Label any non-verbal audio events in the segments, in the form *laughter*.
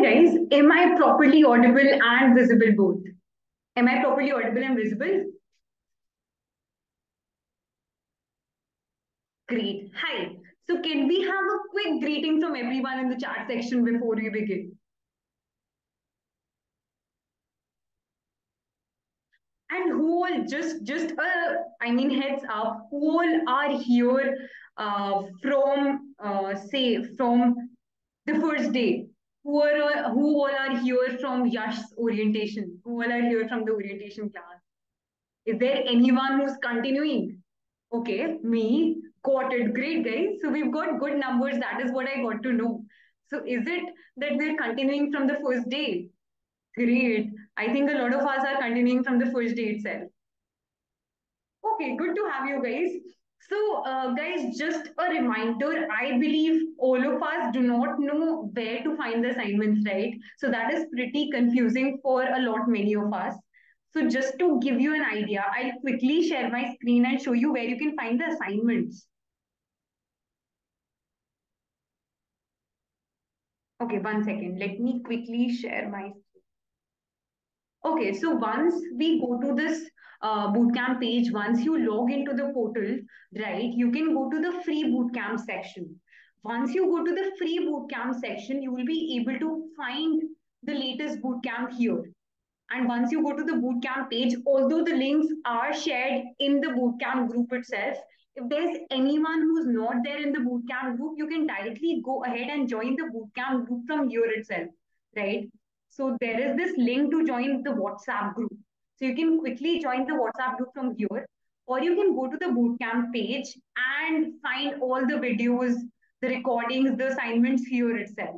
Guys, am I properly audible and visible both? Am I properly audible and visible? Great. Hi. So can we have a quick greeting from everyone in the chat section before we begin? And who all just just uh, I mean heads up, all are here uh, from uh, say from the first day? Who are who all are here from Yash's orientation? Who all are here from the orientation class? Is there anyone who's continuing? Okay, me. It. Great, guys. So we've got good numbers. That is what I got to know. So is it that we're continuing from the first day? Great. I think a lot of us are continuing from the first day itself. Okay, good to have you guys. So, uh, guys, just a reminder, I believe all of us do not know where to find the assignments, right? So that is pretty confusing for a lot, many of us. So just to give you an idea, I'll quickly share my screen and show you where you can find the assignments. Okay, one second. Let me quickly share my screen. Okay, so once we go to this uh, bootcamp page, once you log into the portal, right, you can go to the free bootcamp section. Once you go to the free bootcamp section, you will be able to find the latest bootcamp here. And once you go to the bootcamp page, although the links are shared in the bootcamp group itself, if there's anyone who's not there in the bootcamp group, you can directly go ahead and join the bootcamp group from here itself, right? So there is this link to join the WhatsApp group. So you can quickly join the WhatsApp group from here, or you can go to the bootcamp page and find all the videos, the recordings, the assignments here itself.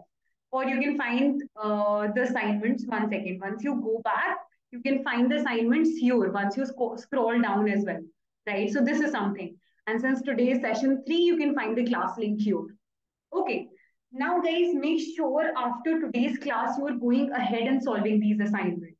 Or you can find uh, the assignments, one second. Once you go back, you can find the assignments here once you sc scroll down as well, right? So this is something. And since today is session three, you can find the class link here. Okay, now guys, make sure after today's class, you are going ahead and solving these assignments.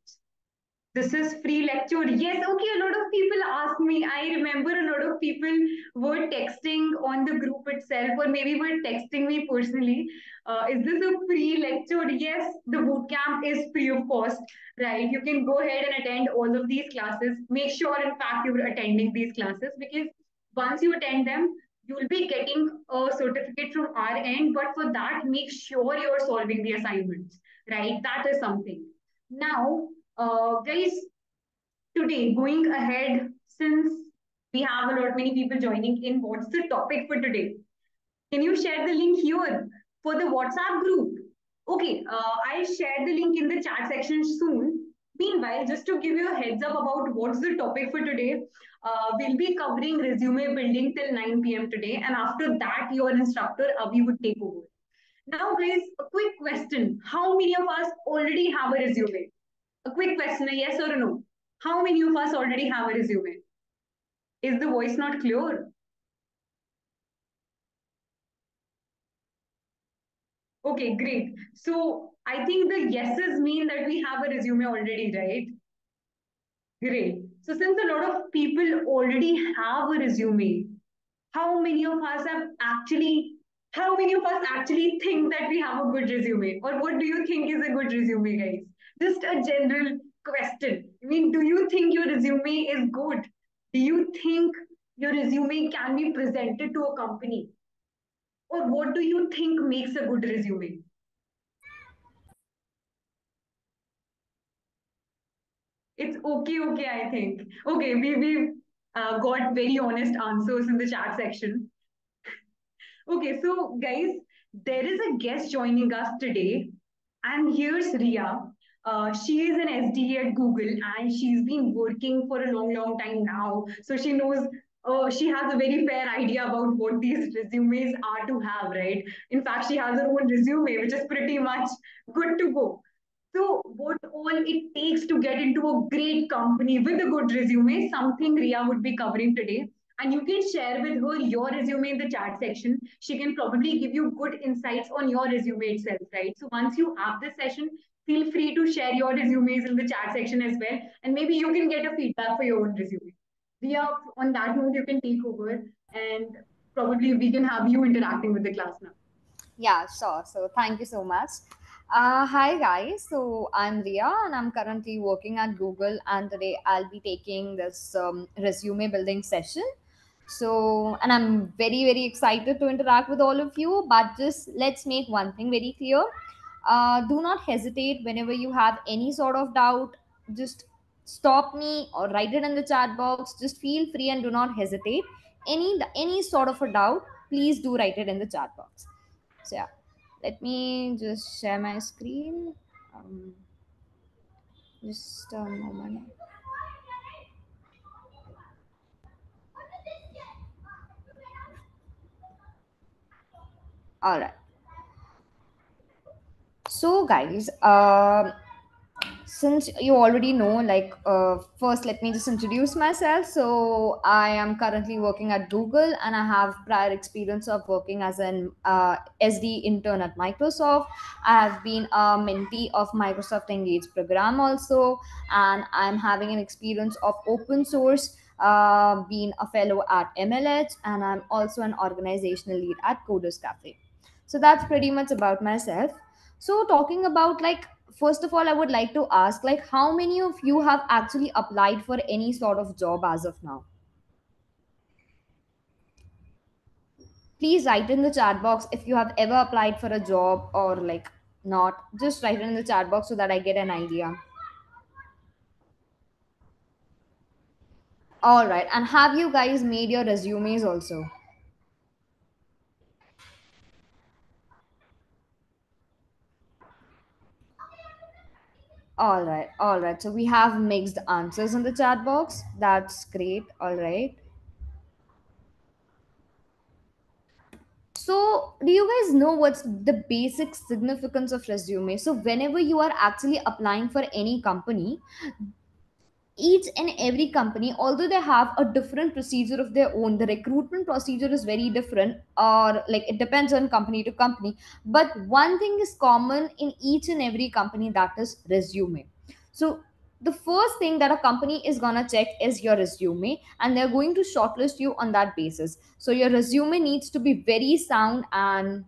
This is free lecture. Yes, okay, a lot of people ask me. I remember a lot of people were texting on the group itself or maybe were texting me personally. Uh, is this a free lecture? Yes, the bootcamp is free of cost, right? You can go ahead and attend all of these classes. Make sure, in fact, you're attending these classes because once you attend them, you will be getting a certificate from our end, but for that, make sure you're solving the assignments, right? That is something. Now, uh, guys, today, going ahead, since we have a lot many people joining in, what's the topic for today? Can you share the link here for the WhatsApp group? Okay, uh, I'll share the link in the chat section soon. Meanwhile, just to give you a heads up about what's the topic for today, uh, we'll be covering resume building till 9 p.m. today. And after that, your instructor, Avi, would take over. Now, guys, a quick question. How many of us already have a resume? A quick question, a yes or a no. How many of us already have a resume? Is the voice not clear? Okay, great. So I think the yeses mean that we have a resume already, right? Great. So since a lot of people already have a resume, how many of us have actually, how many of us actually think that we have a good resume? Or what do you think is a good resume, guys? Just a general question. I mean, do you think your resume is good? Do you think your resume can be presented to a company? Or what do you think makes a good resume? It's okay, okay, I think. Okay, we, we've uh, got very honest answers in the chat section. *laughs* okay, so guys, there is a guest joining us today. And here's Ria. Uh, she is an SDE at Google and she's been working for a long, long time now. So she knows uh, she has a very fair idea about what these resumes are to have, right? In fact, she has her own resume, which is pretty much good to go. So, what all it takes to get into a great company with a good resume, something Ria would be covering today. And you can share with her your resume in the chat section. She can probably give you good insights on your resume itself, right? So, once you have this session, feel free to share your resumes in the chat section as well. And maybe you can get a feedback for your own resume. Ria, on that note, you can take over and probably we can have you interacting with the class now. Yeah, sure. So thank you so much. Uh, hi guys, so I'm Ria and I'm currently working at Google and today I'll be taking this um, resume building session. So, and I'm very, very excited to interact with all of you, but just let's make one thing very clear. Uh, do not hesitate whenever you have any sort of doubt. Just stop me or write it in the chat box. Just feel free and do not hesitate. Any any sort of a doubt, please do write it in the chat box. So yeah let me just share my screen um, just a moment all right so guys um since you already know like uh, first let me just introduce myself. So i am currently working at google and i have prior experience of working as an uh, sd intern at microsoft. I have been a mentee of microsoft engage program also and i'm having an experience of open source uh, being a fellow at mlh and i'm also an organizational lead at coders cafe. So that's pretty much about myself so talking about like first of all i would like to ask like how many of you have actually applied for any sort of job as of now? Please write in the chat box if you have ever applied for a job or like not. Just write it in the chat box so that i get an idea. All right. And have you guys made your resumes also all right all right. So we have mixed answers in the chat box. That's great. All right. So, do you guys know what's the basic significance of resume? So, whenever you are actually applying for any company, each and every company, although they have a different procedure of their own, the recruitment procedure is very different, or like it depends on company to company. But one thing is common in each and every company that is resume. So, the first thing that a company is gonna check is your resume, and they're going to shortlist you on that basis so your resume needs to be very sound and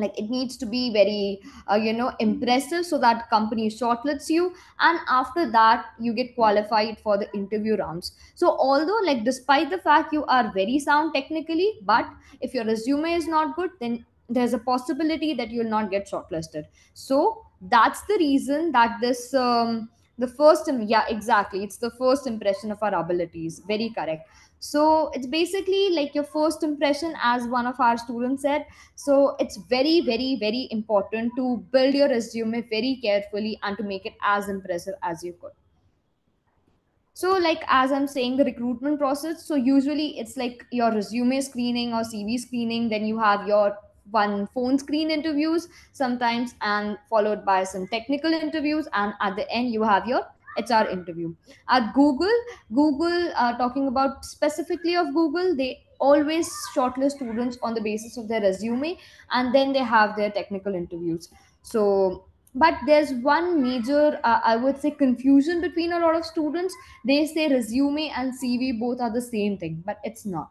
like it needs to be very uh, you know impressive so that company shortlists you. And after that you get qualified for the interview rounds. So although like despite the fact you are very sound technically but if your resume is not good then there's a possibility that you'll not get shortlisted. So that's the reason that this um, the first im- yeah exactly. It's the first impression of our abilities. Very correct. So it's basically like your first impression as one of our students said. So it's very very very important to build your resume very carefully and to make it as impressive as you could. So like as i'm saying the recruitment process so usually it's like your resume screening or cv screening then you have your one phone screen interviews sometimes and followed by some technical interviews and at the end you have your hr interview. At google google uh, talking about specifically of google they always shortlist students on the basis of their resume and then they have their technical interviews. So but there's one major uh, i would say confusion between a lot of students. They say resume and cv both are the same thing but it's not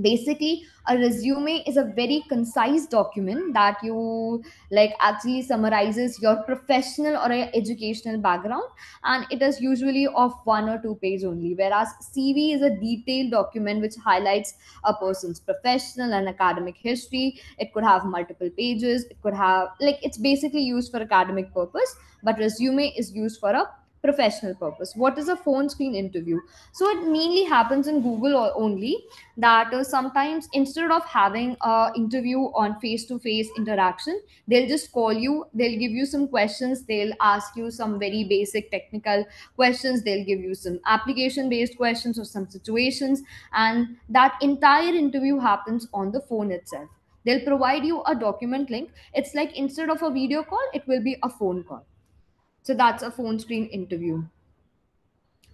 basically a resume is a very concise document that you like actually summarizes your professional or educational background and it is usually of one or two page only whereas cv is a detailed document which highlights a person's professional and academic history. It could have multiple pages. It could have like it's basically used for academic purpose but resume is used for a professional purpose. What is a phone screen interview? So it mainly happens in google o- only that uh, sometimes instead of having a interview on face to face interaction they'll just call you they'll give you some questions they'll ask you some very basic technical questions they'll give you some application based questions or some situations and that entire interview happens on the phone itself. They'll provide you a document link. It's like instead of a video call it will be a phone call so that's a phone screen interview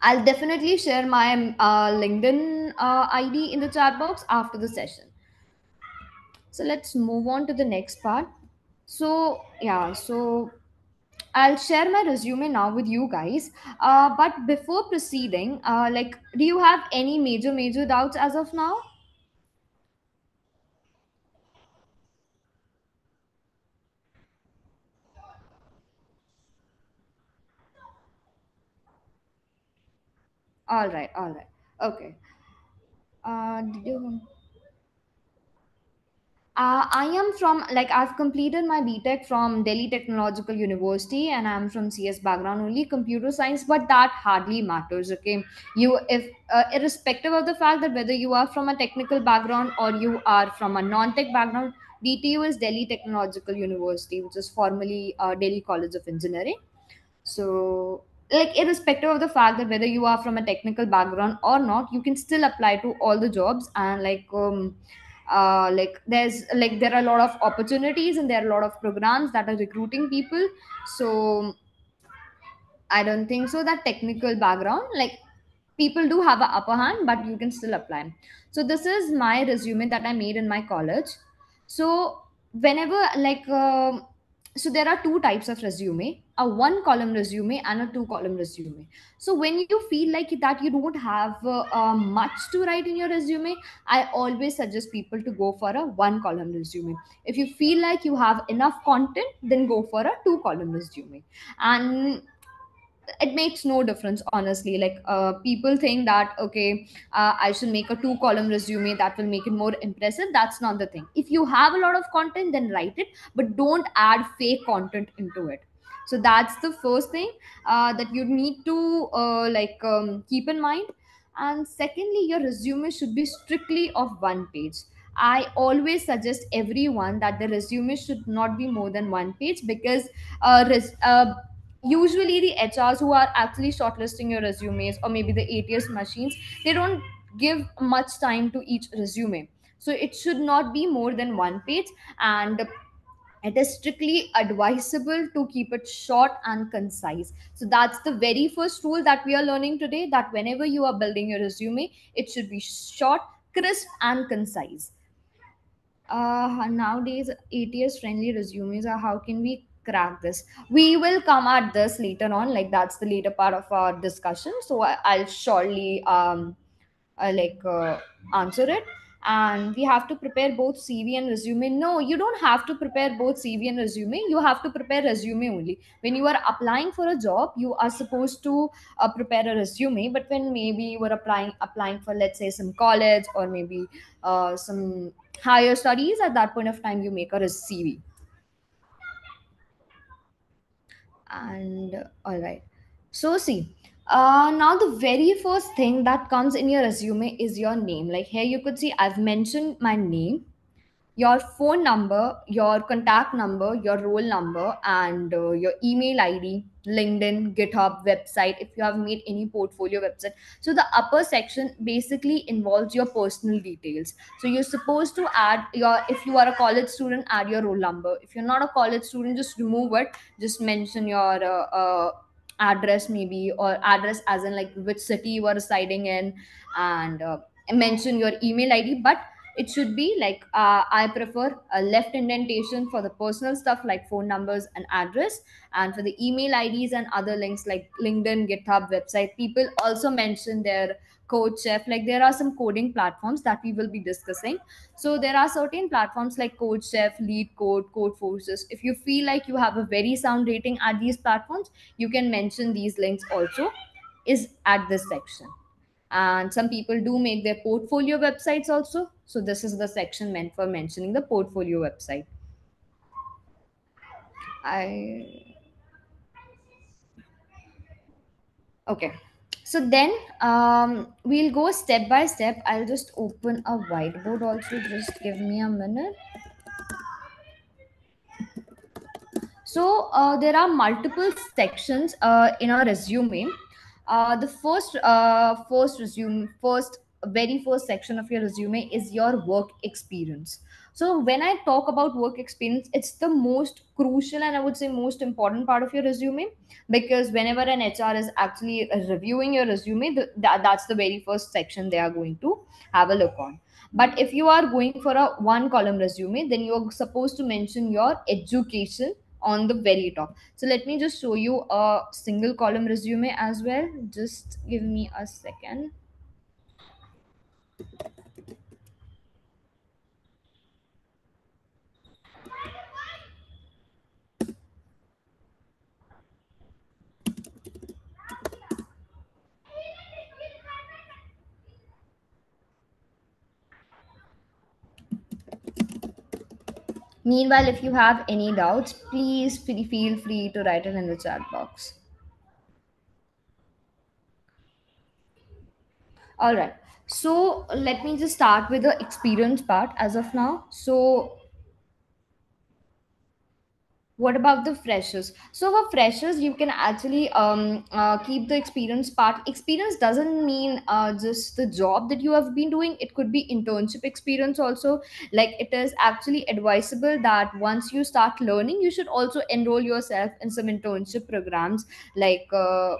I'll definitely share my uh, LinkedIn uh, ID in the chat box after the session. So let's move on to the next part. So, yeah, so I'll share my resume now with you guys. Uh, but before proceeding, uh, like, do you have any major, major doubts as of now? All right all right. Okay. Uh did you Uh, I am from like I've completed my BTech from Delhi Technological University and I'm from CS background only computer science but that hardly matters okay? You if uh, irrespective of the fact that whether you are from a technical background or you are from a non-tech background DTU is Delhi Technological University which is formerly uh, Delhi College of Engineering. So like irrespective of the fact that whether you are from a technical background or not you can still apply to all the jobs. And like um uh like there's like there are a lot of opportunities and there are a lot of programs that are recruiting people. So i don't think so that technical background like people do have an upper hand but you can still apply. So this is my resume that i made in my college. So whenever like um so there are two types of resume a one column resume and a two column resume. So when you feel like that you don't have uh, uh, much to write in your resume i always suggest people to go for a one column resume. If you feel like you have enough content then go for a two column resume. And it makes no difference honestly. Like uh, people think that okay uh, i should make a two column resume that will make it more impressive. That's not the thing. If you have a lot of content then write it but don't add fake content into it so that's the first thing uh, that you need to uh, like um, keep in mind. And secondly your resume should be strictly of one page. I always suggest everyone that the resume should not be more than one page because uh, res- uh, usually the hrs who are actually shortlisting your resumes or maybe the ats machines they don't give much time to each resume. So it should not be more than one page. And it is strictly advisable to keep it short and concise. So that's the very first rule that we are learning today that whenever you are building your resume it should be short crisp and concise. Uh, nowadays ats friendly resumes are how can we crack this? We will come at this later on like that's the later part of our discussion. So I, i'll surely um uh, like uh, answer it and we have to prepare both cv and resume. No you don't have to prepare both cv and resume. You have to prepare resume only. When you are applying for a job you are supposed to uh, prepare a resume. But when maybe you were applying applying for let's say some college or maybe uh, some higher studies at that point of time you make a cv and uh, all right. So see uh, now the very first thing that comes in your resume is your name like here you could see i've mentioned my name your phone number, your contact number, your roll number, and uh, your email ID, LinkedIn, GitHub, website, if you have made any portfolio website. So the upper section basically involves your personal details. So you're supposed to add your, if you are a college student, add your roll number. If you're not a college student, just remove it. Just mention your uh, uh, address maybe or address as in like which city you are residing in and uh, mention your email id but it should be like uh, i prefer a left indentation for the personal stuff like phone numbers and address. And for the email ids and other links like linkedin github website people also mention their CodeChef like there are some coding platforms that we will be discussing. So there are certain platforms like CodeChef lead code Codeforces. If you feel like you have a very sound rating at these platforms you can mention these links also is at this section. And some people do make their portfolio websites also. So this is the section meant for mentioning the portfolio website. I okay so then um, we'll go step by step. I'll just open a whiteboard also. Just give me a minute. So uh, there are multiple sections uh, in our resume. Uh, the first uh, first resume first very first section of your resume is your work experience so when i talk about work experience it's the most crucial and i would say most important part of your resume because whenever an hr is actually reviewing your resume that, that's the very first section they are going to have a look on. But if you are going for a one column resume then you're supposed to mention your education on the very top. So let me just show you a single column resume as well. Just give me a second Meanwhile, if you have any doubts, please feel free to write it in the chat box. All right. So let me just start with the experience part as of now. So what about the freshers? So for freshers you can actually um, uh, keep the experience part. Experience doesn't mean uh, just the job that you have been doing. It could be internship experience also. Like it is actually advisable that once you start learning you should also enroll yourself in some internship programs. Like uh,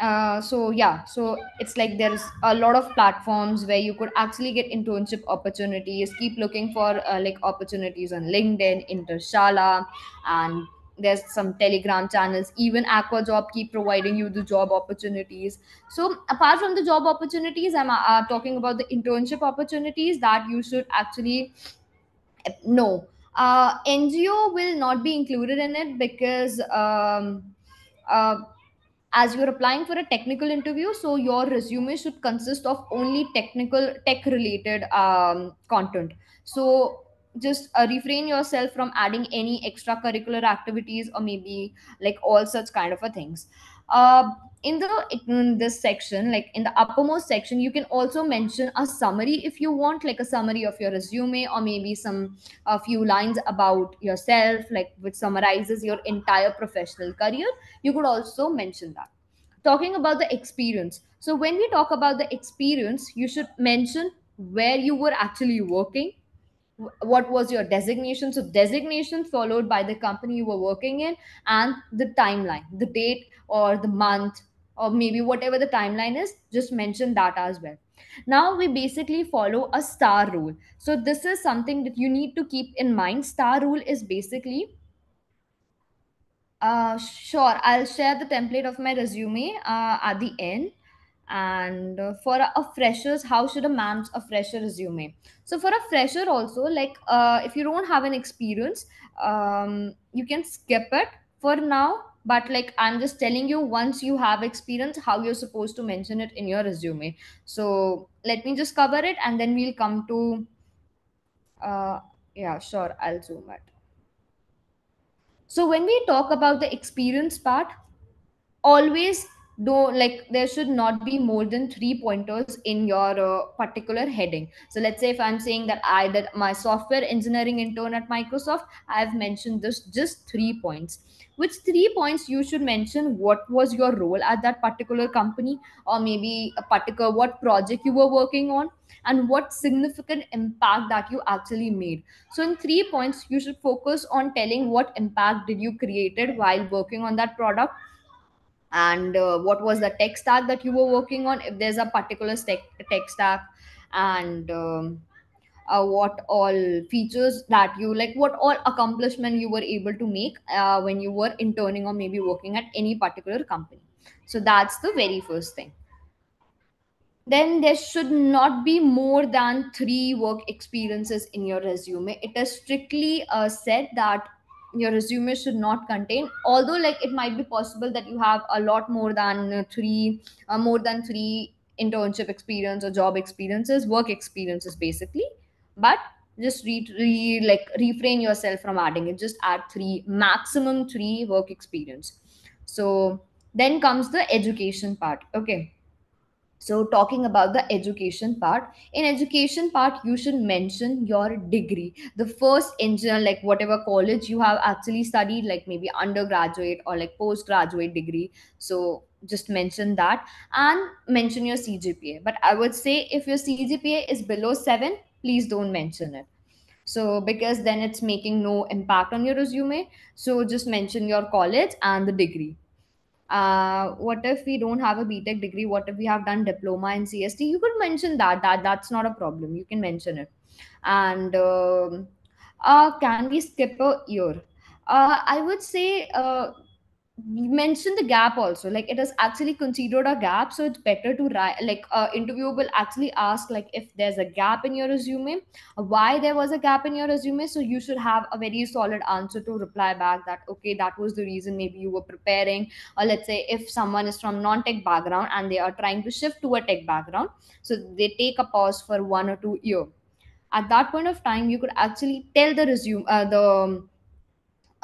uh, so yeah so it's like there's a lot of platforms where you could actually get internship opportunities. Keep looking for uh, like opportunities on linkedin Internshala and there's some telegram channels. Even AccioJob keep providing you the job opportunities. So apart from the job opportunities i'm uh, talking about the internship opportunities that you should actually know. uh, ngo will not be included in it because um, uh, as you're applying for a technical interview so your resume should consist of only technical tech related um, content. So just uh, refrain yourself from adding any extracurricular activities or maybe like all such kind of a things. Uh, in the in this section like in the uppermost section you can also mention a summary if you want like a summary of your resume or maybe some a few lines about yourself like which summarizes your entire professional career. You could also mention that. Talking about the experience. So when we talk about the experience you should mention where you were actually working what was your designation. So designation followed by the company you were working in and the timeline the date or the month or maybe whatever the timeline is just mention that as well now we basically follow a star rule so this is something that you need to keep in mind star rule is basically uh, sure. I'll share the template of my resume uh, at the end. And uh, for a, a freshers, how should a man's a fresher resume? So for a fresher also, like uh, if you don't have an experience, um, you can skip it for now. But like I'm just telling you, once you have experience, how you're supposed to mention it in your resume. So let me just cover it, and then we'll come to. Uh, yeah, sure. I'll zoom it. So when we talk about the experience part, always do like there should not be more than three pointers in your uh, particular heading so let's say if i'm saying that i did my software engineering intern at microsoft i've mentioned this just three points which three points you should mention? What was your role at that particular company? Or maybe a particular what project you were working on? And what significant impact that you actually made? So in three points you should focus on telling what impact did you created while working on that product? And uh, what was the tech stack that you were working on? If there's a particular tech, tech stack? And um, uh, what all features that you like what all accomplishment you were able to make uh, when you were interning or maybe working at any particular company. So that's the very first thing. Then there should not be more than three work experiences in your resume. It is strictly uh, said that your resume should not contain although like it might be possible that you have a lot more than three uh, more than three internship experience or job experiences work experiences basically but just re, re like refrain yourself from adding it. Just add three maximum three work experience. So then comes the education part. Okay. So talking about the education part. In education part you should mention your degree. The first engineer like whatever college you have actually studied like maybe undergraduate or like postgraduate degree. So just mention that. And mention your cgpa but i would say if your cgpa is below 7 please don't mention it. So because then it's making no impact on your resume. So just mention your college and the degree. Uh, what if we don't have a btech degree? What if we have done diploma in cst you could mention that that that's not a problem. You can mention it. And um, uh, can we skip a year? Uh, i would say uh, you mentioned the gap also like it is actually considered a gap so it's better to like uh, interviewer will actually ask like if there's a gap in your resume why there was a gap in your resume so you should have a very solid answer to reply back that okay that was the reason maybe you were preparing or let's say if someone is from non-tech background and they are trying to shift to a tech background so they take a pause for one or two year. At that point of time you could actually tell the resume uh, the um,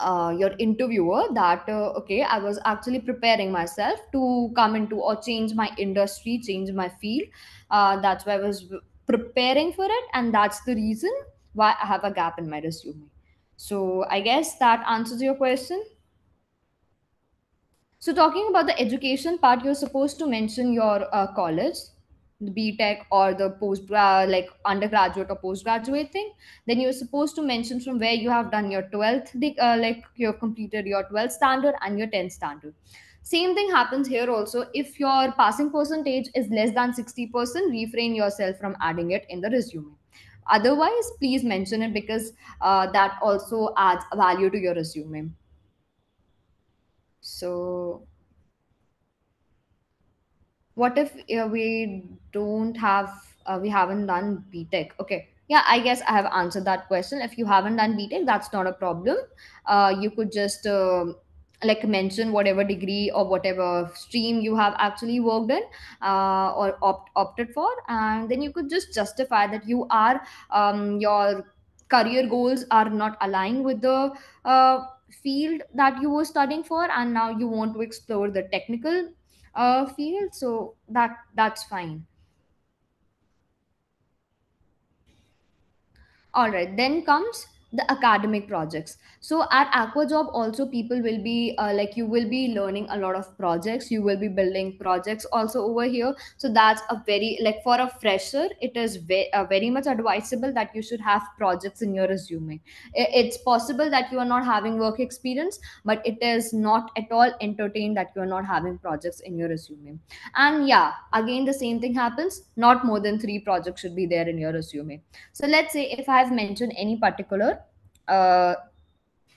uh, your interviewer that uh, okay i was actually preparing myself to come into or change my industry change my field. Uh, that's why i was preparing for it and that's the reason why i have a gap in my resume. So i guess that answers your question. So talking about the education part you're supposed to mention your uh, college the btech or the post uh, like undergraduate or postgraduate thing then you're supposed to mention from where you have done your 12th uh, like you've completed your 12th standard and your 10th standard. Same thing happens here also. If your passing percentage is less than 60% refrain yourself from adding it in the resume. Otherwise please mention it because uh, that also adds value to your resume. So what if uh, we don't have uh, we haven't done btech okay yeah i guess i have answered that question. If you haven't done btech that's not a problem. Uh, you could just um like mention whatever degree or whatever stream you have actually worked in uh, or opt- opted for and then you could just justify that you are um, your career goals are not aligned with the uh, field that you were studying for and now you want to explore the technical uh, field so that that's fine. All right then comes the academic projects. So at AccioJob also people will be uh, like you will be learning a lot of projects. You will be building projects also over here. So that's a very like for a fresher it is ve- uh, very much advisable that you should have projects in your resume. It's possible that you are not having work experience but it is not at all entertained that you are not having projects in your resume. And yeah again the same thing happens. Not more than 3 projects should be there in your resume. So let's say if I have mentioned any particular uh,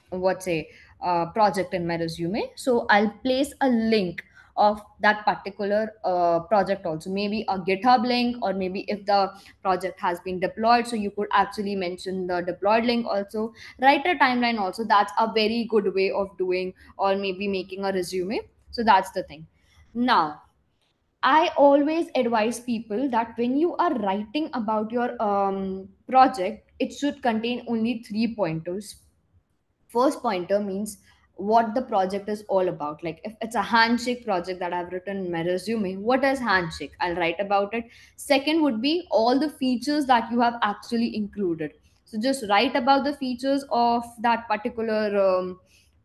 what's a uh, project in my resume, so I'll place a link of that particular uh, project also. Maybe a github link or maybe if the project has been deployed. So you could actually mention the deployed link also. Write a timeline also. That's a very good way of doing or maybe making a resume. So that's the thing. Now I always advise people that when you are writing about your um, project, it should contain only three pointers. First pointer means what the project is all about. Like if it's a handshake project that I've written in my resume, what is handshake? I'll write about it. Second would be all the features that you have actually included. So just write about the features of that particular um,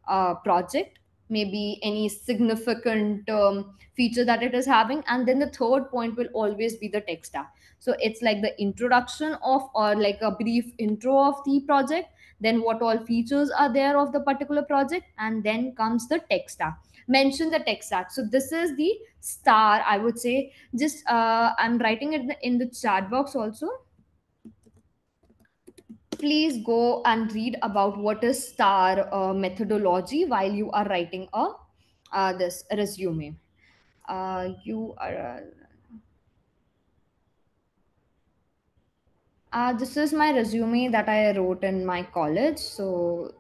uh, project, maybe any significant um, feature that it is having. And then the third point will always be the tech stack. So it's like the introduction of or like a brief intro of the project then what all features are there of the particular project and then comes the tech stack mention the tech stack so this is the star i would say just uh, i'm writing it in the, in the chat box also please go and read about what is star uh, methodology while you are writing a uh, this resume uh, you are uh, this is my resume that i wrote in my college so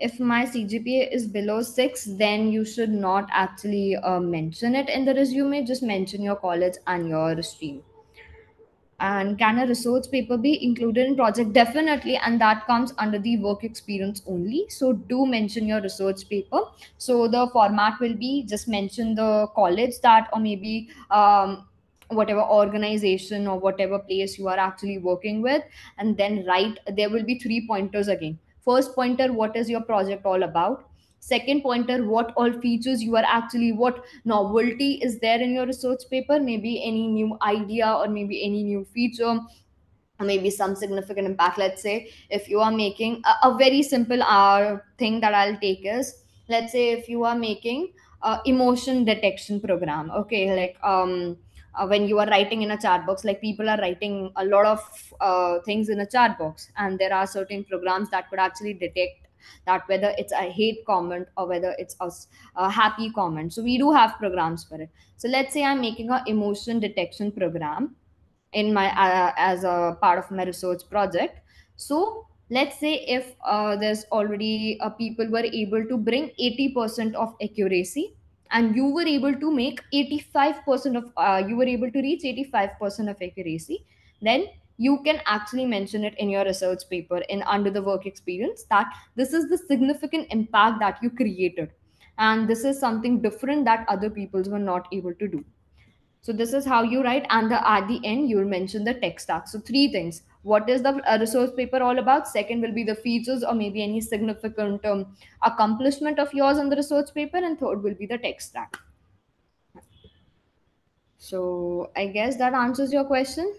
if my CGPA is below six, then you should not actually uh, mention it in the resume. Just mention your college and your stream. And can a research paper be included in project? Definitely, and that comes under the work experience only. So do mention your research paper. So the format will be just mention the college that, or maybe um, whatever organization or whatever place you are actually working with, and then write. There will be three pointers again. First pointer, what is your project all about? Second pointer, what all features you are actually what novelty is there in your research paper? Maybe any new idea or maybe any new feature maybe some significant impact let's say if you are making a, a very simple uh, thing that i'll take is let's say if you are making a emotion detection program okay? Like um uh, when you are writing in a chat box like people are writing a lot of uh, things in a chat box and there are certain programs that could actually detect that whether it's a hate comment or whether it's a happy comment. So we do have programs for it. So let's say i'm making a emotion detection program in my uh, as a part of my research project. So let's say if uh, there's already uh, people were able to bring 80% of accuracy and you were able to make 85% of uh, you were able to reach 85% of accuracy then you can actually mention it in your research paper in under the work experience that this is the significant impact that you created. And this is something different that other peoples were not able to do. So this is how you write. And the, at the end you will mention the tech stack. So three things. What is the uh, resource paper all about? Second will be the features or maybe any significant um, accomplishment of yours on the research paper. And third will be the tech stack. So i guess that answers your question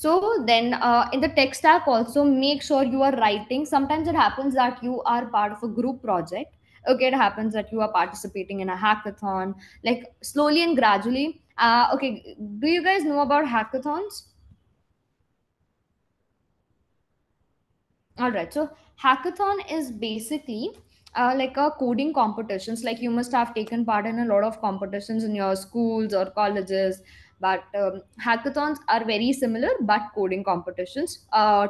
so then uh, in the tech stack also make sure you are writing. Sometimes it happens that you are part of a group project. Okay it happens that you are participating in a hackathon. Like slowly and gradually uh, okay do you guys know about hackathons? All right so hackathon is basically uh, like a coding competitions. Like you must have taken part in a lot of competitions in your schools or colleges but um, hackathons are very similar but coding competitions uh,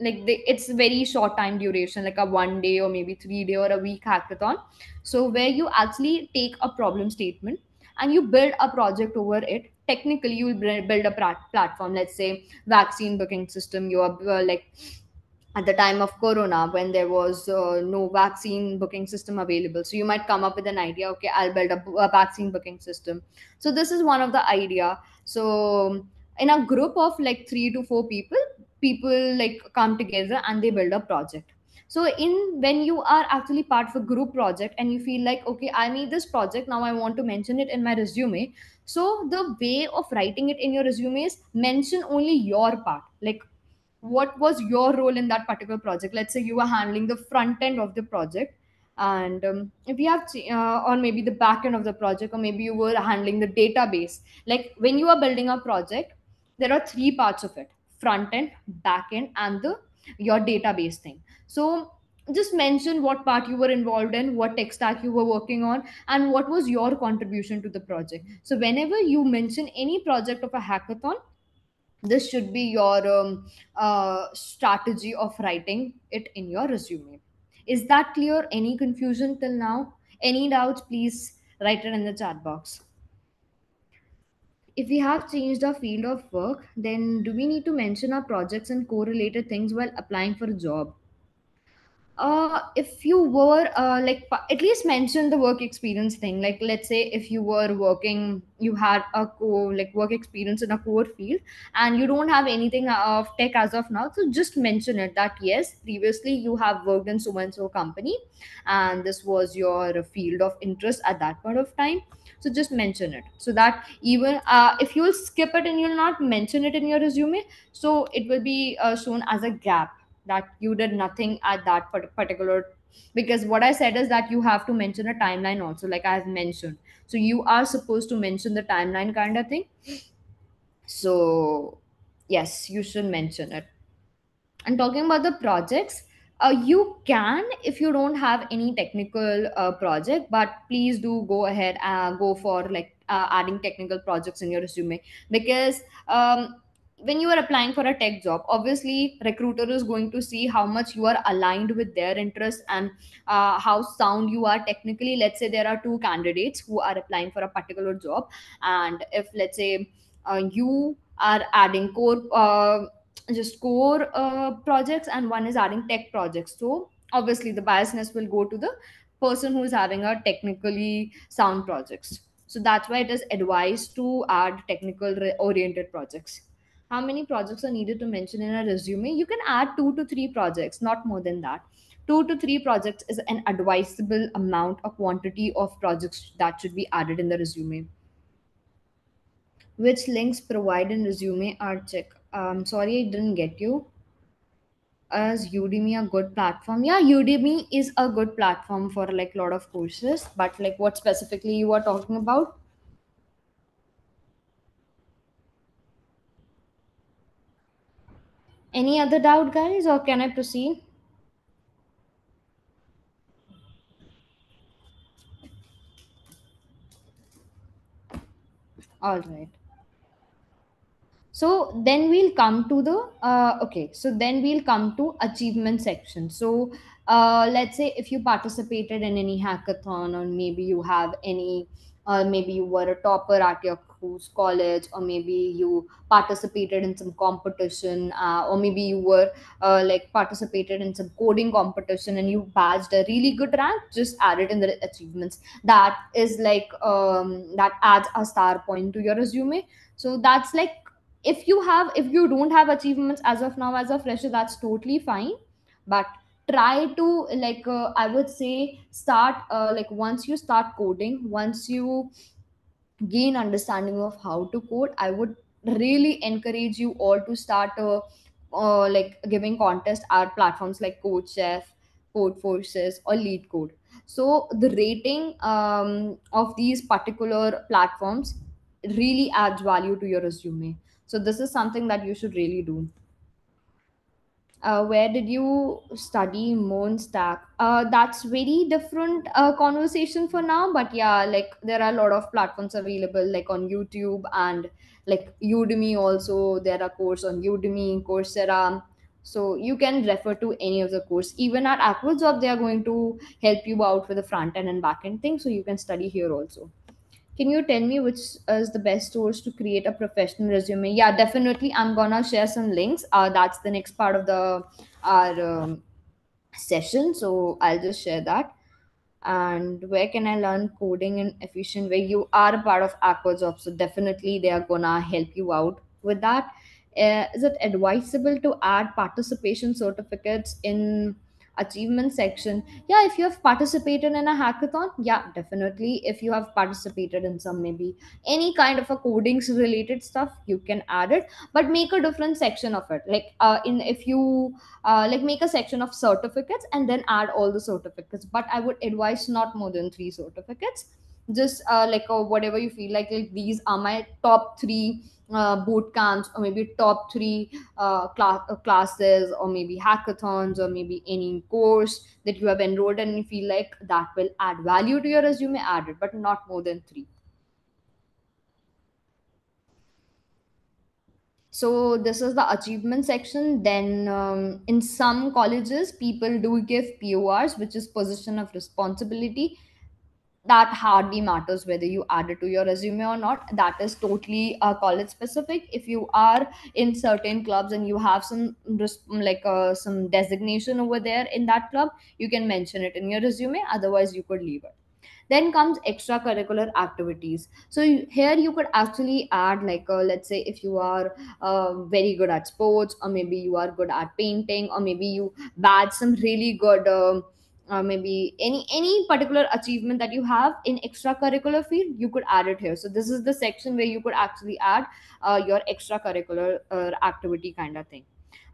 like they, it's very short time duration like a one day or maybe three day or a week hackathon. So where you actually take a problem statement and you build a project over it. Technically you build a plat- platform let's say vaccine booking system. You are uh, like at the time of corona when there was uh, no vaccine booking system available. So you might come up with an idea okay i'll build a, a vaccine booking system. So this is one of the idea. So in a group of like 3 to 4 people people like come together and they build a project. So in when you are actually part of a group project and you feel like okay i need this project now i want to mention it in my resume. So the way of writing it in your resume is mention only your part. Like what was your role in that particular project? Let's say you were handling the front end of the project and um, if you have uh, or maybe the back end of the project or maybe you were handling the database. Like when you are building a project there are three parts of it front end back end and the your database thing. So just mention what part you were involved in what tech stack you were working on and what was your contribution to the project. So whenever you mention any project of a hackathon this should be your um, uh, strategy of writing it in your resume. Is that clear? Any confusion till now? Any doubts? Please write it in the chat box. If we have changed our field of work then do we need to mention our projects and correlated things while applying for a job uh if you were uh like at least mention the work experience thing. Like let's say if you were working you had a core like work experience in a core field and you don't have anything of tech as of now so just mention it that yes previously you have worked in so and so company and this was your field of interest at that point of time. So just mention it. So that even uh, if you'll skip it and you'll not mention it in your resume so it will be uh, shown as a gap that you did nothing at that particular because what i said is that you have to mention a timeline also like i have mentioned. So you are supposed to mention the timeline kind of thing. So yes you should mention it. And talking about the projects uh, you can if you don't have any technical uh, project but please do go ahead and go for like uh, adding technical projects in your resume. Because um, when you are applying for a tech job obviously recruiter is going to see how much you are aligned with their interests and uh, how sound you are technically. Let's say there are two candidates who are applying for a particular job and if let's say uh, you are adding core uh, just core uh, projects and one is adding tech projects. So obviously the biasness will go to the person who is having a technically sound projects. So that's why it is advised to add technical oriented projects how many projects are needed to mention in a resume? You can add two to three projects not more than that. Two to three projects is an advisable amount or quantity of projects that should be added in the resume. Which links provide in resume are check. Um sorry i didn't get you. Is udemy a good platform? Yeah udemy is a good platform for like a lot of courses but like what specifically you are talking about any other doubt guys or can i proceed? All right. So then we'll come to the uh, okay so then we'll come to achievement section. So uh, let's say if you participated in any hackathon or maybe you have any uh, maybe you were a topper at your whose college or maybe you participated in some competition uh, or maybe you were uh, like participated in some coding competition and you badged a really good rank just add it in the achievements. That is like um, that adds a star point to your resume. So that's like if you have if you don't have achievements as of now as a fresher that's totally fine. But try to like uh, i would say start uh, like once you start coding once you gain understanding of how to code i would really encourage you all to start uh, uh, like giving contest at platforms like CodeChef code forces or LeetCode so the rating um, of these particular platforms really adds value to your resume. So this is something that you should really do uh, where did you study MERN Stack? Uh, that's very different uh, conversation for now, but yeah, like there are a lot of platforms available, like on YouTube and like Udemy. Also, there are course on Udemy, Coursera. So you can refer to any of the course. Even at AccioJob, they are going to help you out with the front end and back end thing. So you can study here also. Can you tell me which is the best source to create a professional resume? Yeah, definitely. I'm gonna share some links. Uh, that's the next part of the our um, session. So I'll just share that. And where can I learn coding in efficient way? You are a part of AccioJob, so definitely they are gonna help you out with that. Uh, is it advisable to add participation certificates in achievement section? yeah if you have participated in a hackathon yeah definitely. If you have participated in some maybe any kind of a codings related stuff you can add it but make a different section of it. Like uh, in if you uh, like make a section of certificates and then add all the certificates. But i would advise not more than three certificates. Just uh, like uh, whatever you feel like, like these are my top three uh, boot camps or maybe top three uh, uh, classes or maybe hackathons or maybe any course that you have enrolled and you feel like that will add value to your resume add it but not more than three. So this is the achievement section. Then um, in some colleges people do give pors which is position of responsibility that hardly matters whether you add it to your resume or not. That is totally uh, college specific. If you are in certain clubs and you have some like uh, some designation over there in that club you can mention it in your resume. Otherwise you could leave it. Then comes extracurricular activities. So here you could actually add like uh, let's say if you are uh, very good at sports or maybe you are good at painting or maybe you badge some really good um, uh, maybe any any particular achievement that you have in extracurricular field you could add it here. So this is the section where you could actually add uh, your extracurricular uh, activity kind of thing.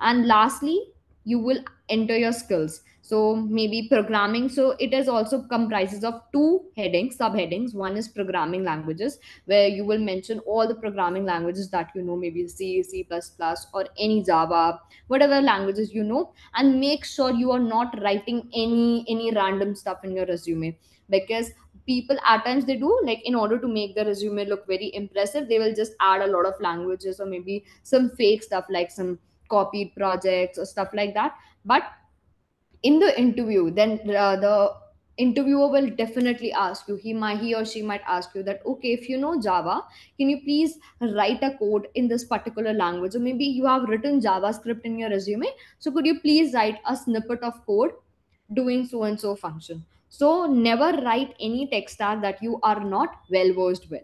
And lastly you will enter your skills so maybe programming. So it is also comprises of two headings subheadings. One is programming languages where you will mention all the programming languages that you know maybe c c++ or any java whatever languages you know and make sure you are not writing any any random stuff in your resume. Because people at times they do like in order to make the resume look very impressive they will just add a lot of languages or maybe some fake stuff like some copied projects or stuff like that. But in the interview then uh, the interviewer will definitely ask you. He might he or she might ask you that okay if you know java can you please write a code in this particular language? Or maybe you have written javascript in your resume. So could you please write a snippet of code doing so and so function? So never write any stack that you are not well versed with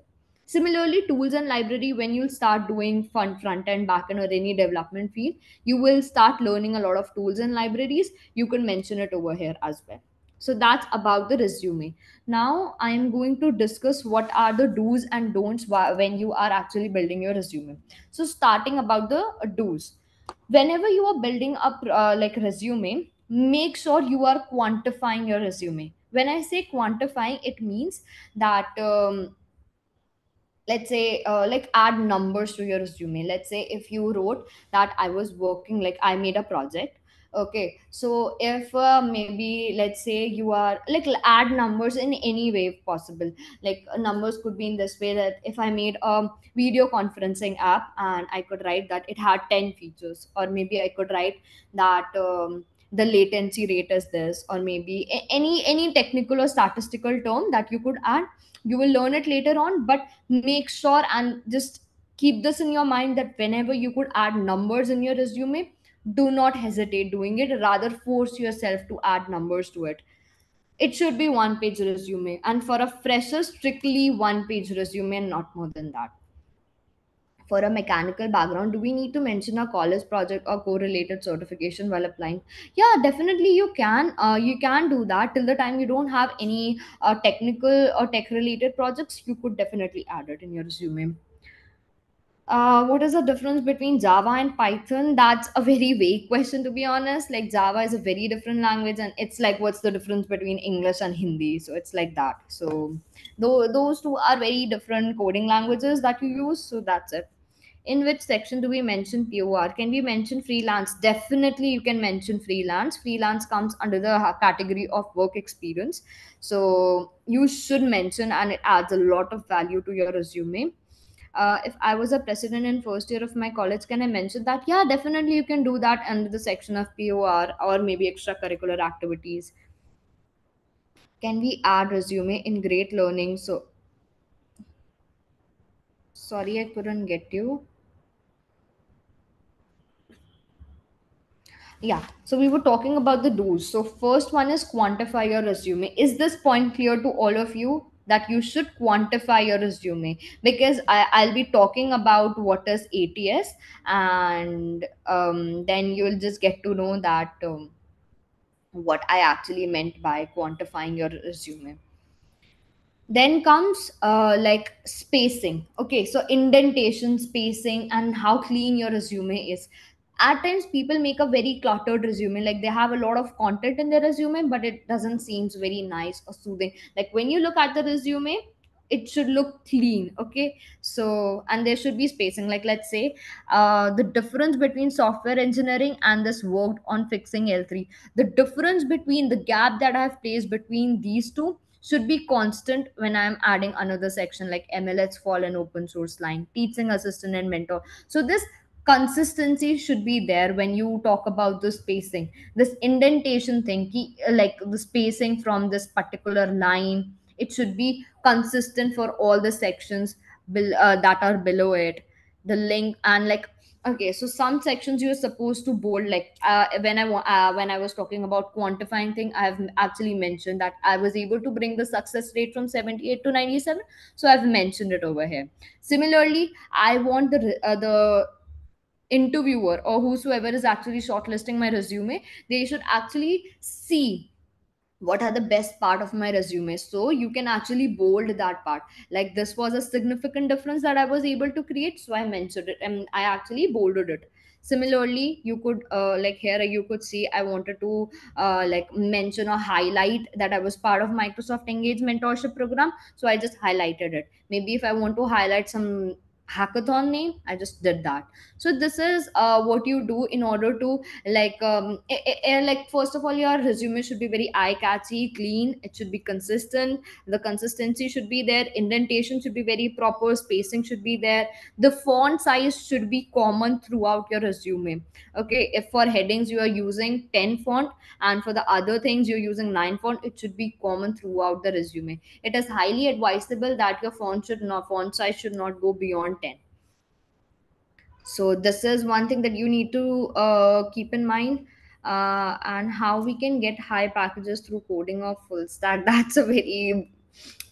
similarly tools and library when you start doing fun front end back end or any development field you will start learning a lot of tools and libraries. You can mention it over here as well. So that's about the resume. Now i am going to discuss what are the do's and don'ts when you are actually building your resume. So starting about the do's. Whenever you are building up uh, like resume make sure you are quantifying your resume. When i say quantifying it means that um, let's say uh, like add numbers to your resume. Let's say if you wrote that i was working like i made a project okay? So if uh, maybe let's say you are like add numbers in any way possible. Like uh, numbers could be in this way that if i made a video conferencing app and i could write that it had 10 features or maybe i could write that um, the latency rate is this or maybe any any technical or statistical term that you could add you will learn it later on but make sure and just keep this in your mind that whenever you could add numbers in your resume do not hesitate doing it. Rather force yourself to add numbers to it. It should be one page resume. And for a fresher strictly one page resume and not more than that for a mechanical background do we need to mention a college project or correlated certification while applying yeah definitely you can uh, you can do that till the time you don't have any uh, technical or tech related projects you could definitely add it in your resume uh, what is the difference between Java and Python? That's a very vague question, to be honest. Like, Java is a very different language, and it's like, what's the difference between English and Hindi? So, it's like that. So, though those two are very different coding languages that you use. So, that's it. In which section do we mention POR? Can we mention freelance? Definitely, you can mention freelance. Freelance comes under the category of work experience. So, you should mention, and it adds a lot of value to your resume uh, if I was a president in first year of my college, can I mention that? Yeah, definitely you can do that under the section of POR or maybe extracurricular activities. Can we add resume in great learning? So sorry, I couldn't get you. Yeah, so we were talking about the do's. So first one is quantify your resume. Is this point clear to all of you? That you should quantify your resume because I, I'll be talking about what is ATS, and um, then you'll just get to know that um, what I actually meant by quantifying your resume then comes uh, like spacing okay so indentation spacing and how clean your resume is at times people make a very cluttered resume like they have a lot of content in their resume but it doesn't seems very nice or soothing. Like when you look at the resume it should look clean okay? So and there should be spacing. Like let's say uh, the difference between software engineering and this worked on fixing l3 the difference between the gap that i have placed between these two should be constant when i'm adding another section like ml's fall and open source line teaching assistant and mentor. So this consistency should be there when you talk about the spacing. This indentation thing ki- like the spacing from this particular line it should be consistent for all the sections uh, that are below it. The link and like okay so some sections you're supposed to bold like uh, when i uh, when i was talking about quantifying thing i have actually mentioned that i was able to bring the success rate from 78 to 97 so i've mentioned it over here. Similarly i want the uh, the interviewer or whosoever is actually shortlisting my resume they should actually see what are the best part of my resume. So you can actually bold that part. Like this was a significant difference that i was able to create so i mentioned it and i actually bolded it. Similarly you could uh, like here you could see i wanted to uh, like mention or highlight that i was part of microsoft engage mentorship program so i just highlighted it. Maybe if i want to highlight some hackathon name i just did that. So this is uh, what you do in order to like um eh, eh, eh, like first of all your resume should be very eye catchy clean it should be consistent the consistency should be there indentation should be very proper spacing should be there. The font size should be common throughout your resume. Okay if for headings you are using 10 font and for the other things you're using 9 font it should be common throughout the resume. It is highly advisable that your font should not font size should not go beyond 10 so this is one thing that you need to uh, keep in mind uh, and how we can get high packages through coding or full stack. *laughs* That's a very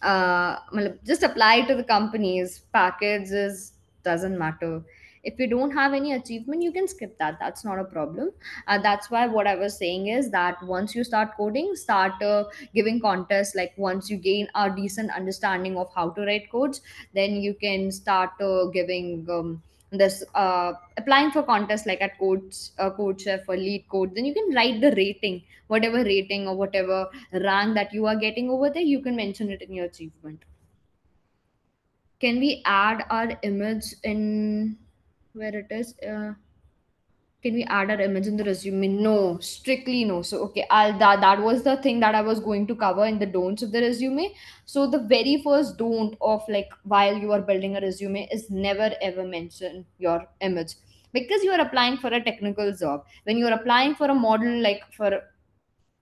uh, just apply to the companies. Packages doesn't matter if you don't have any achievement you can skip that. That's not a problem. Uh, that's why what i was saying is that once you start coding start uh, giving contests like once you gain a decent understanding of how to write codes then you can start uh, giving um, this uh, applying for contests like at coach uh, CodeChef or LeetCode then you can write the rating whatever rating or whatever rank that you are getting over there you can mention it in your achievement. Can we add our image in where it is uh, can we add our image in the resume? No strictly no. So okay i'll that, that was the thing that i was going to cover in the don'ts of the resume. So the very first don't of like while you are building a resume is never ever mention your image. Because you are applying for a technical job. When you are applying for a model like for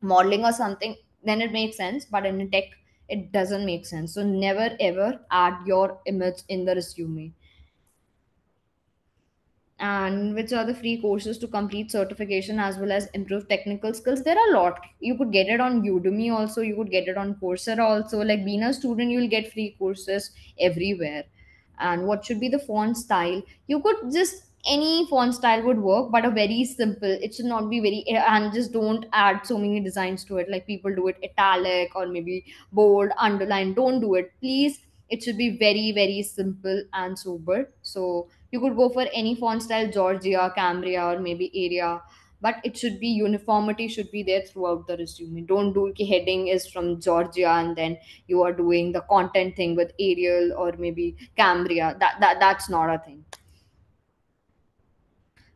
modeling or something then it makes sense. But in tech it doesn't make sense. So never ever add your image in the resume and which are the free courses to complete certification as well as improve technical skills. There are a lot. You could get it on udemy also. You could get it on coursera also. Like being a student you'll get free courses everywhere. And what should be the font style? You could just any font style would work but a very simple it should not be very and just don't add so many designs to it. Like people do it italic or maybe bold underline. Don't do it. Please it should be very very simple and sober. So you could go for any font style georgia cambria or maybe arial. But it should be uniformity should be there throughout the resume. Don't do ki heading is from georgia and then you are doing the content thing with arial or maybe cambria. That, that that's not a thing.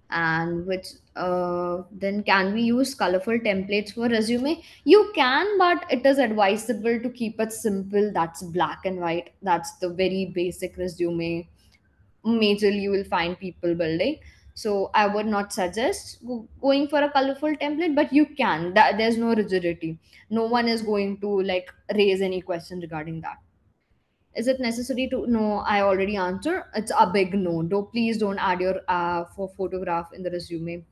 And which uh, then can we use colorful templates for resume? You can but it is advisable to keep it simple. That's black and white. That's the very basic resume majorly you will find people building. So i would not suggest go- going for a colorful template but you can. That there's no rigidity. No one is going to like raise any question regarding that. Is it necessary to no i already answered. It's a big no. Do please don't add your uh, for photograph in the resume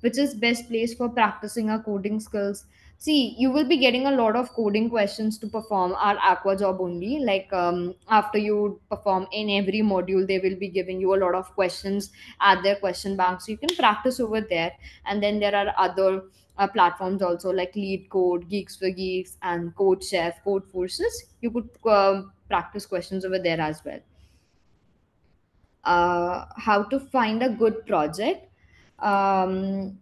which is best place for practicing our coding skills see you will be getting a lot of coding questions to perform our AccioJob only. Like um, after you perform in every module they will be giving you a lot of questions at their question bank so you can practice over there. And then there are other uh, platforms also like LeetCode geeks for geeks and CodeChef code forces. You could um practice questions over there as well. Uh, how to find a good project? Um,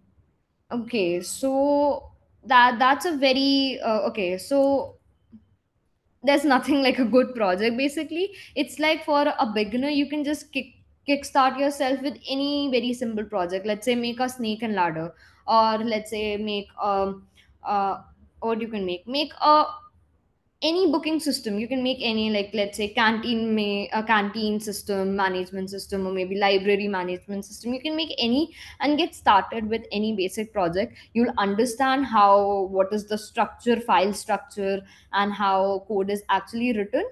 Okay, so that that's a very uh, okay. So there's nothing like a good project. Basically, it's like for a beginner, you can just kick kickstart yourself with any very simple project. Let's say make a snake and ladder, or let's say make um uh what you can make make a any booking system you can make any like let's say canteen may a canteen system management system or maybe library management system you can make any and get started with any basic project. You'll understand how what is the structure file structure and how code is actually written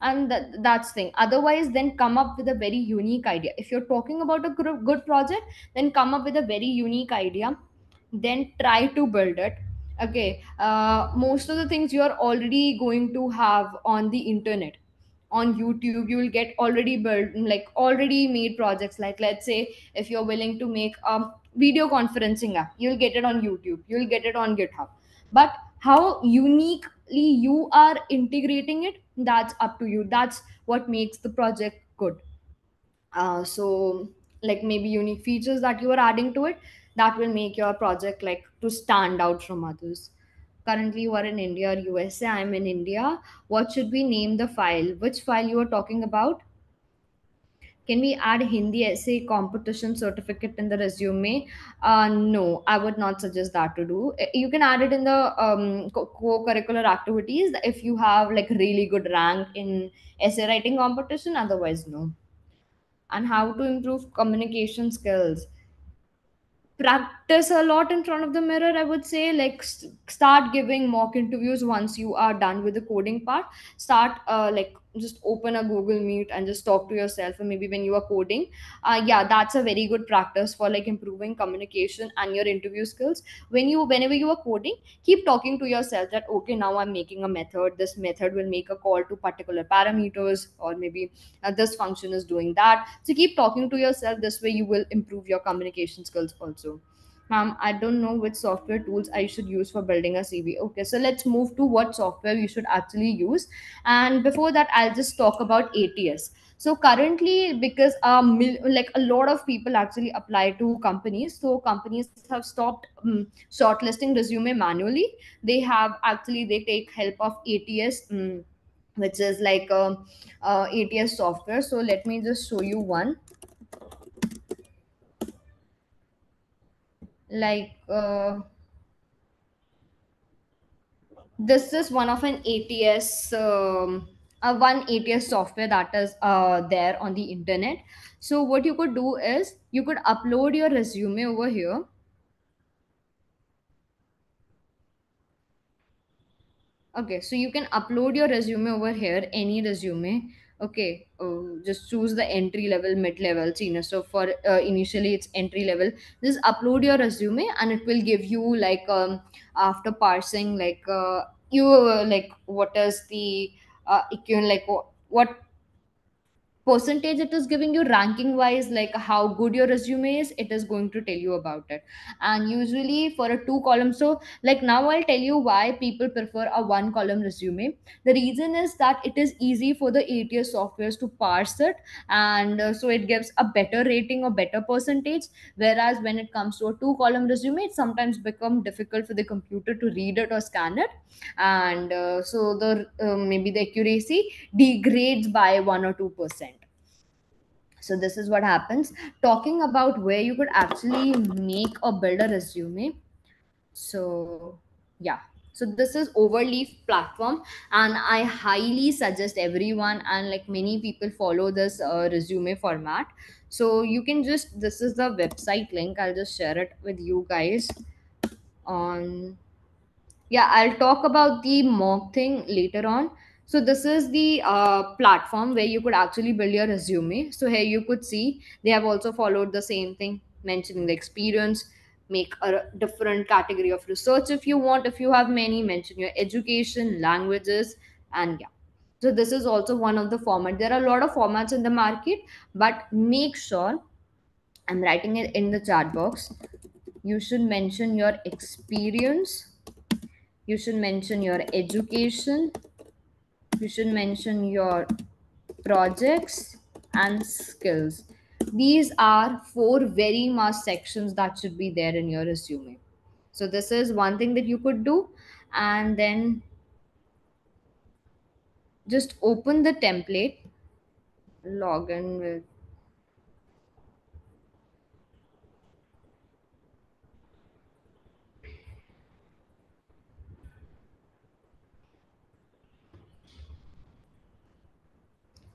and that, that's thing. Otherwise then come up with a very unique idea. If you're talking about a good project then come up with a very unique idea then try to build it okay uh, most of the things you are already going to have on the internet. On youtube you will get already built like already made projects. Like let's say if you're willing to make a video conferencing app you'll get it on youtube you'll get it on github. But how uniquely you are integrating it that's up to you. That's what makes the project good. Uh, so like maybe unique features that you are adding to it that will make your project like to stand out from others. Currently you are in india or usa i'm in india. What should we name the file? Which file you are talking about? Can we add hindi essay competition certificate in the resume? Uh, no i would not suggest that to do. Uh, you can add it in the um, co-curricular activities if you have like really good rank in essay writing competition otherwise no. And how to improve communication skills practice a lot in front of the mirror i would say. Like st- start giving mock interviews once you are done with the coding part. Start uh, like just open a google meet and just talk to yourself or maybe when you are coding. Uh, yeah that's a very good practice for like improving communication and your interview skills. When you whenever you are coding keep talking to yourself that okay now i'm making a method. This method will make a call to particular parameters or maybe uh, this function is doing that. So keep talking to yourself. This way you will improve your communication skills also ma'am i don't know which software tools i should use for building a cv okay so let's move to what software you should actually use. And before that i'll just talk about ats so currently because um like a lot of people actually apply to companies so companies have stopped um, shortlisting resume manually. They have actually they take help of ats um, which is like a, uh ats software. So let me just show you one like uh, this is one of an ats um, uh, one ats software that is uh, there on the internet. So what you could do is you could upload your resume over here. Okay so you can upload your resume over here any resume okay uh, just choose the entry level mid level senior. So for uh, initially it's entry level. Just upload your resume and it will give you like um after parsing like uh, you uh, like what is the uh equivalent like what, what percentage it is giving you ranking wise like how good your resume is it is going to tell you about it. And usually for a two column so like now i'll tell you why people prefer a one column resume. The reason is that it is easy for the ats softwares to parse it and uh, so it gives a better rating or better percentage. Whereas when it comes to a two column resume it sometimes become difficult for the computer to read it or scan it. And uh, so the uh, maybe the accuracy degrades by 1 or 2% so this is what happens. Talking about where you could actually make or build a resume. So yeah. So this is overleaf platform and i highly suggest everyone and like many people follow this uh, resume format. So you can just this is the website link. I'll just share it with you guys. On yeah, I'll talk about the mock thing later on. So this is the uh, platform where you could actually build your resume. So here you could see they have also followed the same thing, mentioning the experience, make a different category of research if you want. If you have many, mention your education, languages, and yeah. So this is also one of the format. There are a lot of formats in the market, but make sure I'm writing it in the chat box. You should mention your experience you should mention your education you should mention your projects and skills. These are four very must sections that should be there in your resume. So this is one thing that you could do. And then just open the template log in with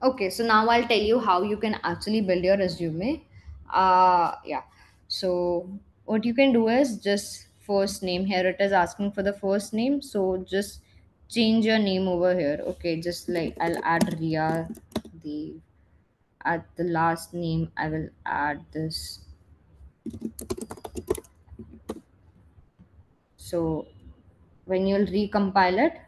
okay so now i'll tell you how you can actually build your resume. Uh yeah. So what you can do is just first name here. It is asking for the first name. So just change your name over here. Okay just like i'll add ria the at the last name. I will add this. So when you'll recompile it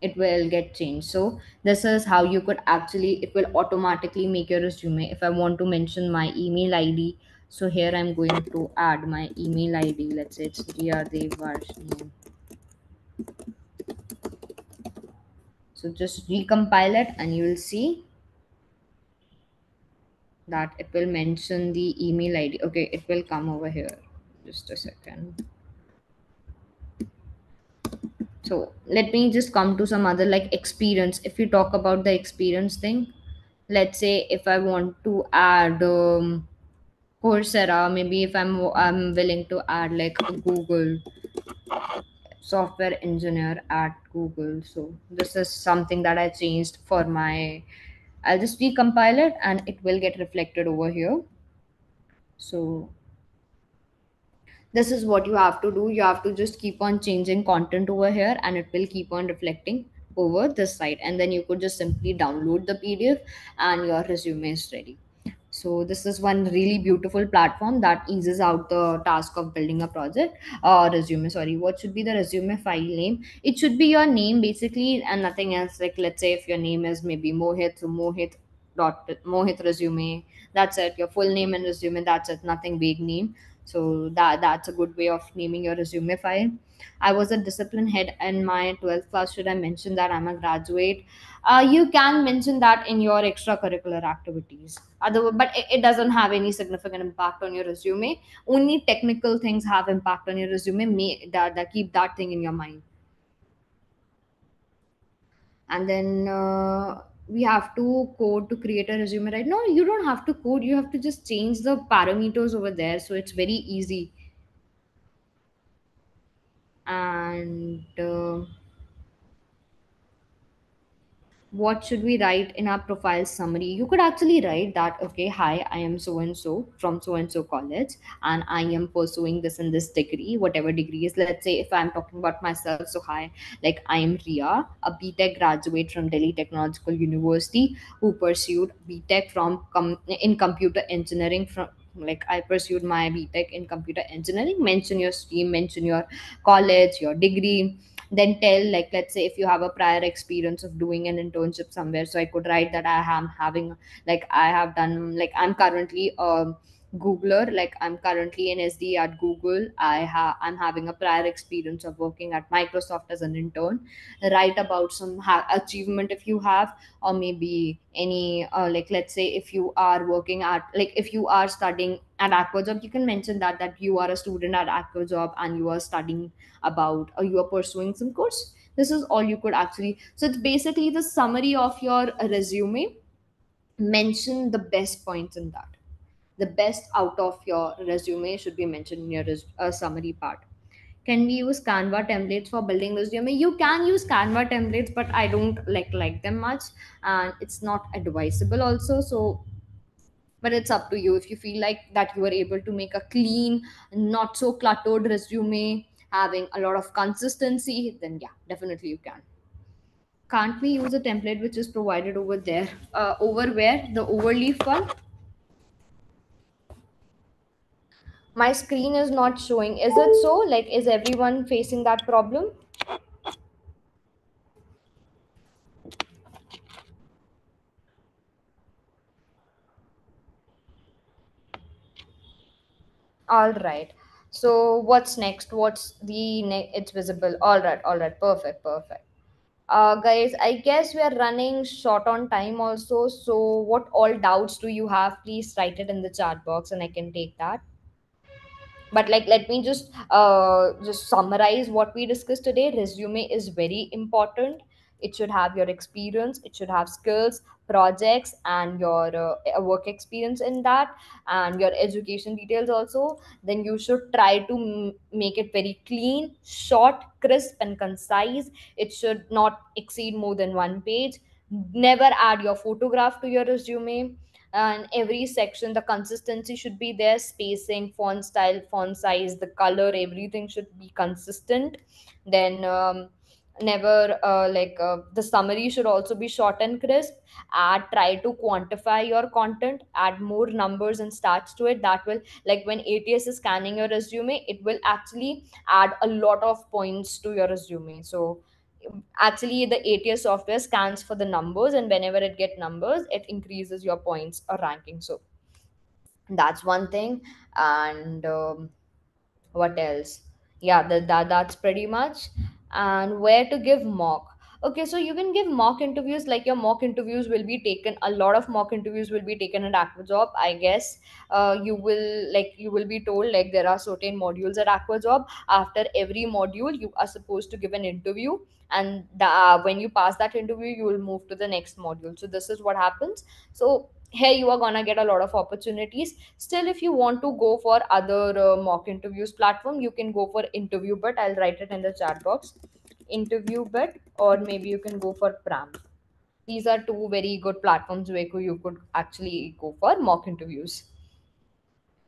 it will get changed. So this is how you could actually it will automatically make your resume. If i want to mention my email id so here i'm going to add my email id let's say it's Varshni. so just recompile it and you will see that it will mention the email id okay it will come over here. Just a second so let me just come to some other like experience. If you talk about the experience thing let's say if i want to add um, coursera maybe if i'm i'm willing to add like a google software engineer at google. So this is something that i changed for my i'll just recompile it and it will get reflected over here. So this is what you have to do. You have to just keep on changing content over here and it will keep on reflecting over this side. And then you could just simply download the pdf and your resume is ready. So this is one really beautiful platform that eases out the task of building a project uh resume sorry. What should be the resume file name? It should be your name basically and nothing else. Like let's say if your name is maybe mohit so mohit dot mohit resume that's it. Your full name and resume that's it. Nothing big name so that that's a good way of naming your resume file. I was a discipline head in my 12th class. Should i mention that i'm a graduate? Uh, you can mention that in your extracurricular activities. Other but it, it doesn't have any significant impact on your resume. Only technical things have impact on your resume. May that, that keep that thing in your mind. And then uh, we have to code to create a resume right? No you don't have to code. You have to just change the parameters over there so it's very easy. And uh, what should we write in our profile summary? You could actually write that okay hi i am so and so from so and so college and i am pursuing this and this degree whatever degree is. Let's say if i'm talking about myself so hi like i am ria a btech graduate from delhi technological university who pursued btech from com- in computer engineering from like i pursued my btech in computer engineering. Mention your stream mention your college your degree then tell like let's say if you have a prior experience of doing an internship somewhere so i could write that i am having like i have done like i'm currently a googler like i'm currently an sd at google. I have i'm having a prior experience of working at microsoft as an intern. Write about some ha- achievement if you have or maybe any uh, like let's say if you are working at like if you are studying at AccioJob you can mention that that you are a student at AccioJob and you are studying about or you are pursuing some course. This is all you could actually so it's basically the summary of your resume. Mention the best points in that the best out of your resume should be mentioned in your res- uh, summary part. Can we use canva templates for building resume? You can use canva templates but i don't like like them much and it's not advisable also so but it's up to you. If you feel like that you are able to make a clean not so cluttered resume having a lot of consistency then yeah definitely you can. Can't we use a template which is provided over there uh, over where? The overleaf one my screen is not showing. Is it so? Like is everyone facing that problem? All right. So what's next? What's the ne- it's visible. All right all right. Perfect perfect. Uh guys i guess we are running short on time also. So what all doubts do you have? Please write it in the chat box and i can take that but like let me just uh just summarize what we discussed today. Resume is very important. It should have your experience. It should have skills projects and your uh, work experience in that and your education details also. Then you should try to m- make it very clean short crisp and concise. It should not exceed more than one page. Never add your photograph to your resume and every section the consistency should be there. Spacing font style font size the color everything should be consistent. Then um, never uh, like uh, the summary should also be short and crisp. Add try to quantify your content. Add more numbers and stats to it. That will like when ats is scanning your resume it will actually add a lot of points to your resume. So actually the ats software scans for the numbers and whenever it get numbers it increases your points or ranking. So that's one thing. And um, what else? Yeah that, that that's pretty much. And where to give mock? Okay so you can give mock interviews like your mock interviews will be taken a lot of mock interviews will be taken at AccioJob i guess. Uh, you will like you will be told like there are certain modules at AccioJob. After every module you are supposed to give an interview and the, uh, when you pass that interview you will move to the next module. So this is what happens. So here you are gonna get a lot of opportunities. Still if you want to go for other uh, mock interviews platform you can go for interview but i'll write it in the chat box. InterviewBit or maybe you can go for Pramp. These are two very good platforms where you could actually go for mock interviews.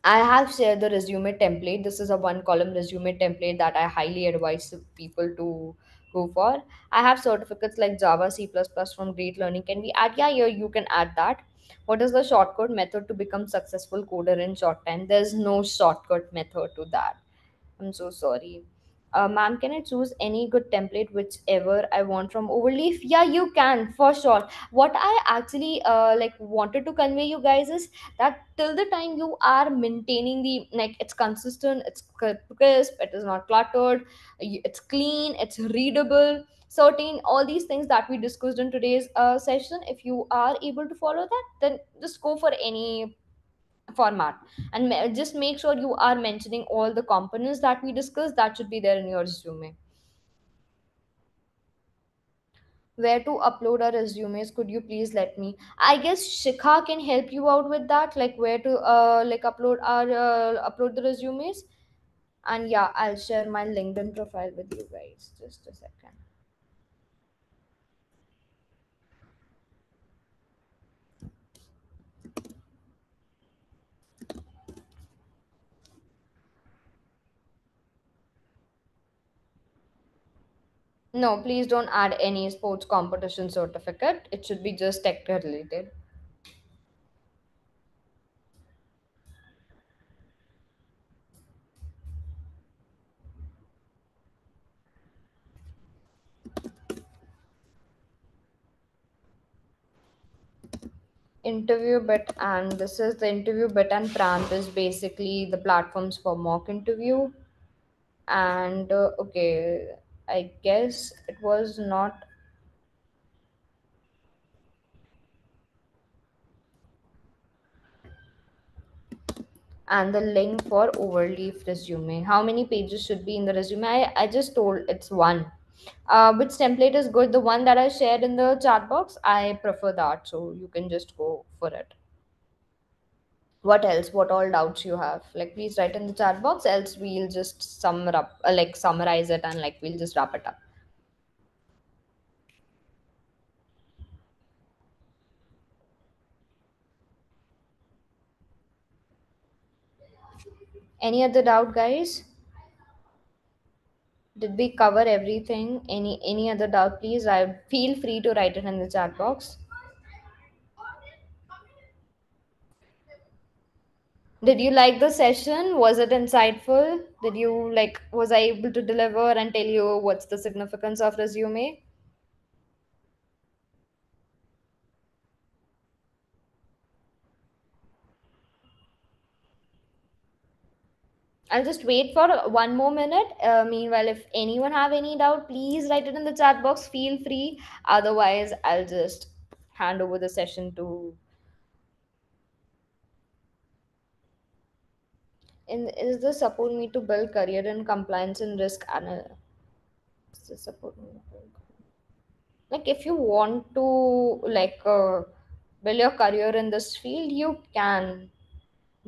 I have shared the resume template. This is a one column resume template that I highly advise people to go for. I have certificates like Java, C++ plus from Great Learning. Can we add? Yeah, yeah, you can add that. What is the shortcut method to become successful coder in short time? There's no shortcut method to that. I'm so sorry. Uh, ma'am, can I choose any good template, whichever I want from Overleaf? Yeah, you can for sure. What I actually uh, like wanted to convey you guys is that till the time you are maintaining the like it's consistent, it's crisp, it is not cluttered, it's clean, it's readable. Certain all these things that we discussed in today's uh, session, if you are able to follow that, then just go for any format. And just make sure you are mentioning all the components that we discussed that should be there in your resume. Where to upload our resumes could you please let me i guess shikha can help you out with that like where to uh like upload our uh, upload the resumes. And yeah i'll share my linkedin profile with you guys just a second No, please don't add any sports competition certificate. It should be just tech related. InterviewBit and this is the InterviewBit and Pramp is basically the platforms for mock interview. And uh, okay, I guess it was not and the link for overleaf resume. How many pages should be in the resume? I, I just told it's one. Uh, which template is good? The one that I shared in the chat box, I prefer that. So you can just go for it. What else? What all doubts you have? Like, please write in the chat box, else we'll just sum up, uh, like summarize it, and like we'll just wrap it up. Any other doubt, guys? Did we cover everything? Any any other doubt, please? I feel free to write it in the chat box. Did you like the session? Was it insightful? Did you like was I able to deliver and tell you what's the significance of resume? I'll just wait for one more minute. Uh, meanwhile, if anyone have any doubt, please write it in the chat box. Feel free. Otherwise, I'll just hand over the session to. In is the support me to build career in compliance and risk analysis? Support me like if you want to like uh, build your career in this field you can.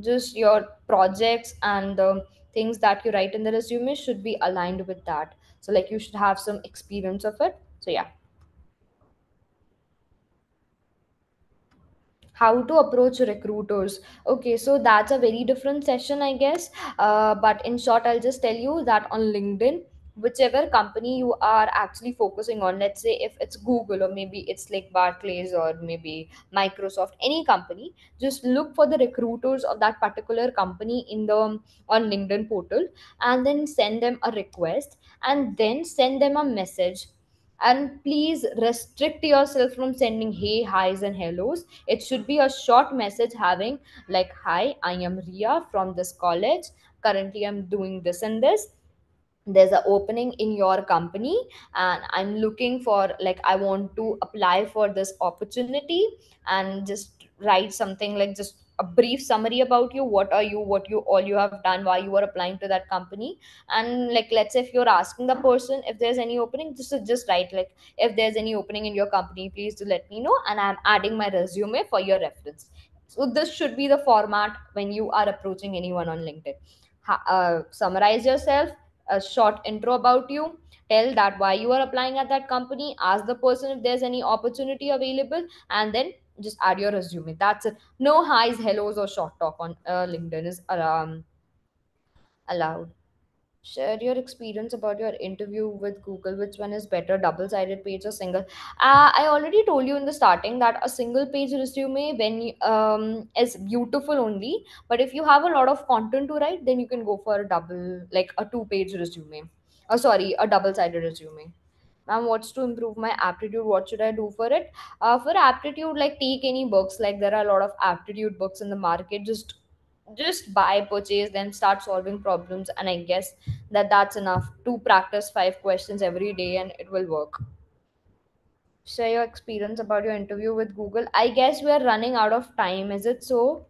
Just your projects and the things that you write in the resume should be aligned with that. So like you should have some experience of it. So yeah how to approach recruiters. Okay so that's a very different session i guess. Uh, but in short i'll just tell you that on linkedin whichever company you are actually focusing on let's say if it's google or maybe it's like barclays or maybe microsoft any company just look for the recruiters of that particular company in the on linkedin portal and then send them a request and then send them a message and please restrict yourself from sending hey hi's and hellos. It should be a short message having like hi i am ria from this college. Currently i'm doing this and this. There's an opening in your company and i'm looking for like i want to apply for this opportunity and just write something like just a brief summary about you. What are you? What you all you have done why you are applying to that company? And like let's say if you're asking the person if there's any opening just just write like if there's any opening in your company please do let me know and i'm adding my resume for your reference. So this should be the format when you are approaching anyone on linkedin. Uh, summarize yourself a short intro about you. Tell that why you are applying at that company. Ask the person if there's any opportunity available and then just add your resume. That's it. No highs hellos or short talk on uh, linkedin is um, allowed. Share your experience about your interview with google. Which one is better double sided page or single? Uh, i already told you in the starting that a single page resume when um, is beautiful only. But if you have a lot of content to write then you can go for a double like a two page resume. Oh sorry a double sided resume ma'am what's to improve my aptitude? What should i do for it? Uh, for aptitude like take any books. Like there are a lot of aptitude books in the market. Just just buy purchase then start solving problems. And i guess that that's enough to practice five questions every day and it will work. Share your experience about your interview with google. I guess we are running out of time is it so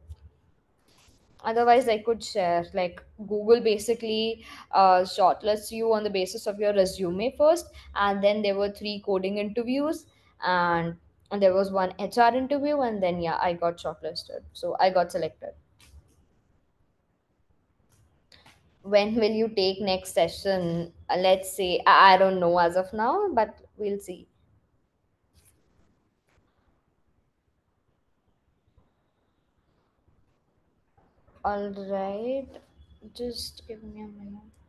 otherwise i could share like google basically uh, shortlists you on the basis of your resume first and then there were three coding interviews and, and there was one hr interview and then yeah i got shortlisted. So i got selected. When will you take next session? Let's say I don't know as of now but we'll see all right just give me a minute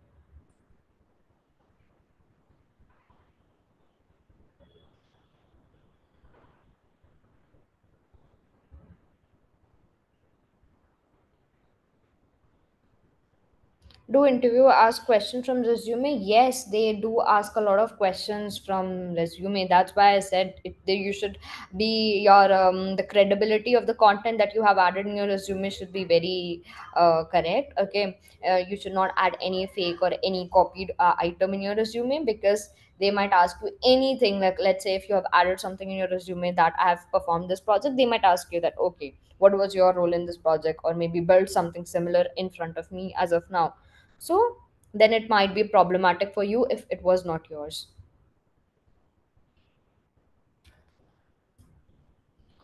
do interview ask questions from resume? Yes they do ask a lot of questions from resume. That's why i said it, they, you should be your um, the credibility of the content that you have added in your resume should be very uh, correct okay? Uh, you should not add any fake or any copied uh, item in your resume because they might ask you anything. Like let's say if you have added something in your resume that i have performed this project they might ask you that okay what was your role in this project? Or maybe build something similar in front of me as of now so then it might be problematic for you if it was not yours.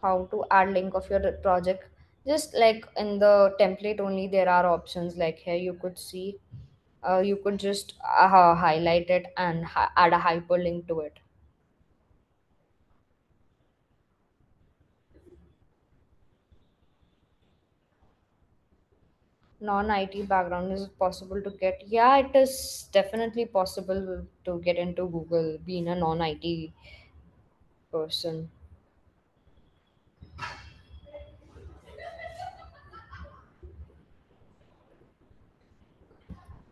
How to add link of your project. Just like in the template only there are options like here you could see uh, you could just uh, highlight it and ha- add a hyperlink to it non-IT background is it possible to get yeah it is definitely possible to get into Google being a non-IT person.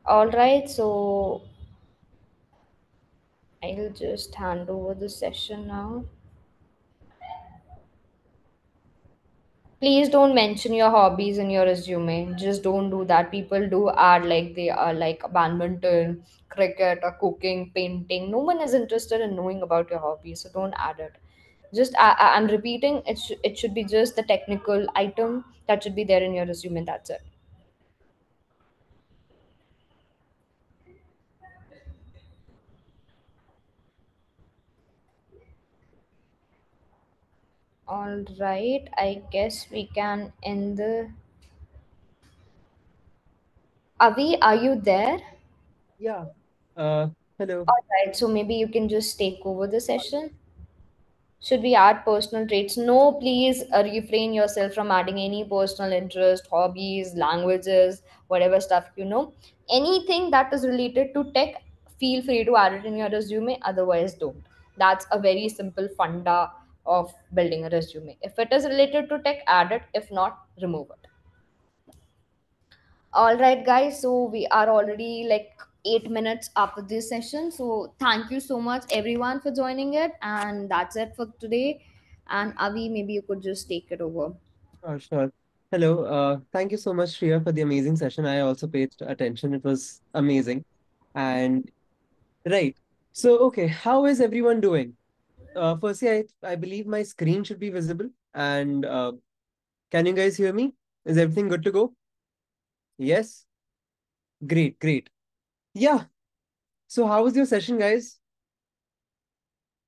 All right so I'll just hand over the session now please don't mention your hobbies in your resume. Just don't do that. People do add like they are like badminton cricket or cooking painting. No one is interested in knowing about your hobbies so don't add it. Just I, i'm repeating it, sh- it should be just the technical item that should be there in your resume. That's it all right i guess we can end the avi are you there Yeah. Uh, hello. all right so maybe you can just take over the session Should we add personal traits? No, please uh, refrain yourself from adding any personal interest, hobbies, languages, whatever stuff you know. Anything that is related to tech, feel free to add it in your resume, otherwise, don't. That's a very simple funda of building a resume. If it is related to tech, add it. If not, remove it. All right, guys. So we are already like eight minutes after this session. So thank you so much, everyone, for joining it. And that's it for today. And Avi, maybe you could just take it over. Uh, sure. Hello. Uh, thank you so much, Shreya, for the amazing session. I also paid attention. It was amazing. And right. So, okay, how is everyone doing? Uh, firstly, I I believe my screen should be visible. And uh, can you guys hear me? Is everything good to go? Yes. Great, great. Yeah. So, how was your session, guys?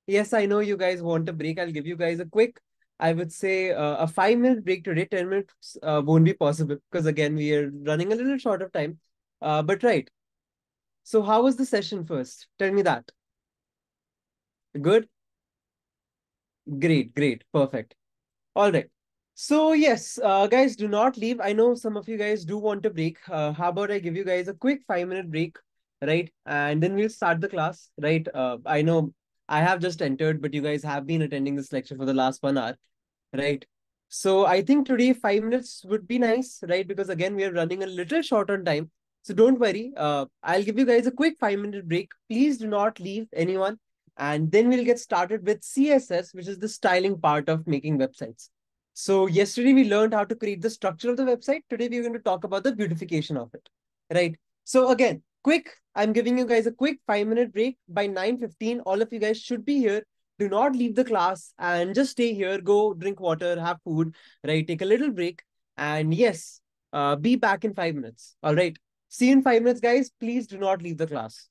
Yes, I know you guys want a break. I'll give you guys a quick, I would say uh, a five minute break today. 10 minutes uh, won't be possible because, again, we are running a little short of time. Uh, but right. So, how was the session first? Tell me that. Good? Great, great, perfect. All right. So, yes, uh, guys, do not leave. I know some of you guys do want a break. Uh, how about I give you guys a quick five minute break, right? And then we'll start the class, right? Uh, I know I have just entered, but you guys have been attending this lecture for the last one hour. Right. So I think today five minutes would be nice, right? Because again, we are running a little short on time. So don't worry. Uh, I'll give you guys a quick five minute break. Please do not leave anyone. And then we'll get started with CSS, which is the styling part of making websites. So yesterday we learned how to create the structure of the website. Today we're going to talk about the beautification of it, right? So again, quick, I'm giving you guys a quick five minute break. By 9.15, all of you guys should be here do not leave the class and just stay here go drink water have food right take a little break and yes uh, be back in five minutes all right see you in five minutes guys please do not leave the class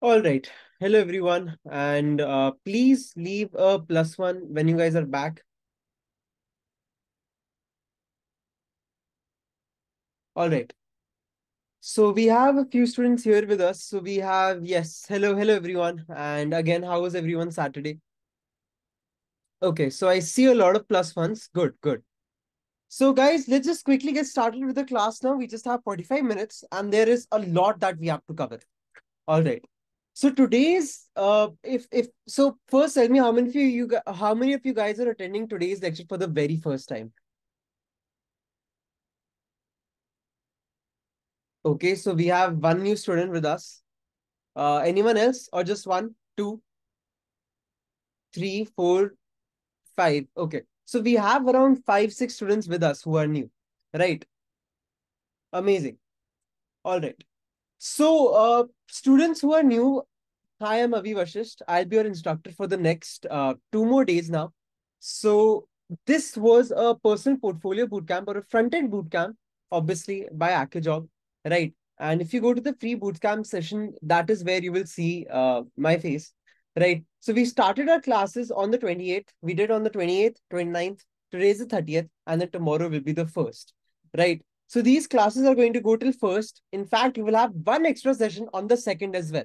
All right. Hello, everyone. And uh, please leave a plus one when you guys are back. All right. So we have a few students here with us. So we have, yes, hello, hello, everyone. And again, how was everyone Saturday? Okay, so I see a lot of plus ones. Good, good. So guys, let's just quickly get started with the class now. We just have 45 minutes and there is a lot that we have to cover. All right. So today's uh if if so first tell me how many of you, you how many of you guys are attending today's lecture for the very first time? Okay, so we have one new student with us. Uh anyone else or just one, two, three, four, five. Okay. So we have around five, six students with us who are new, right? Amazing. All right. So, uh, students who are new, hi, I'm Avi Vashisht. I'll be your instructor for the next uh, two more days now. So, this was a personal portfolio bootcamp or a front-end bootcamp, obviously by AccioJob, right? And if you go to the free bootcamp session, that is where you will see uh, my face, right? So we started our classes on the 28th. We did on the 28th, 29th. Today is the 30th, and then tomorrow will be the first, right? So these classes are going to go till first. In fact, we will have one extra session on the second as well.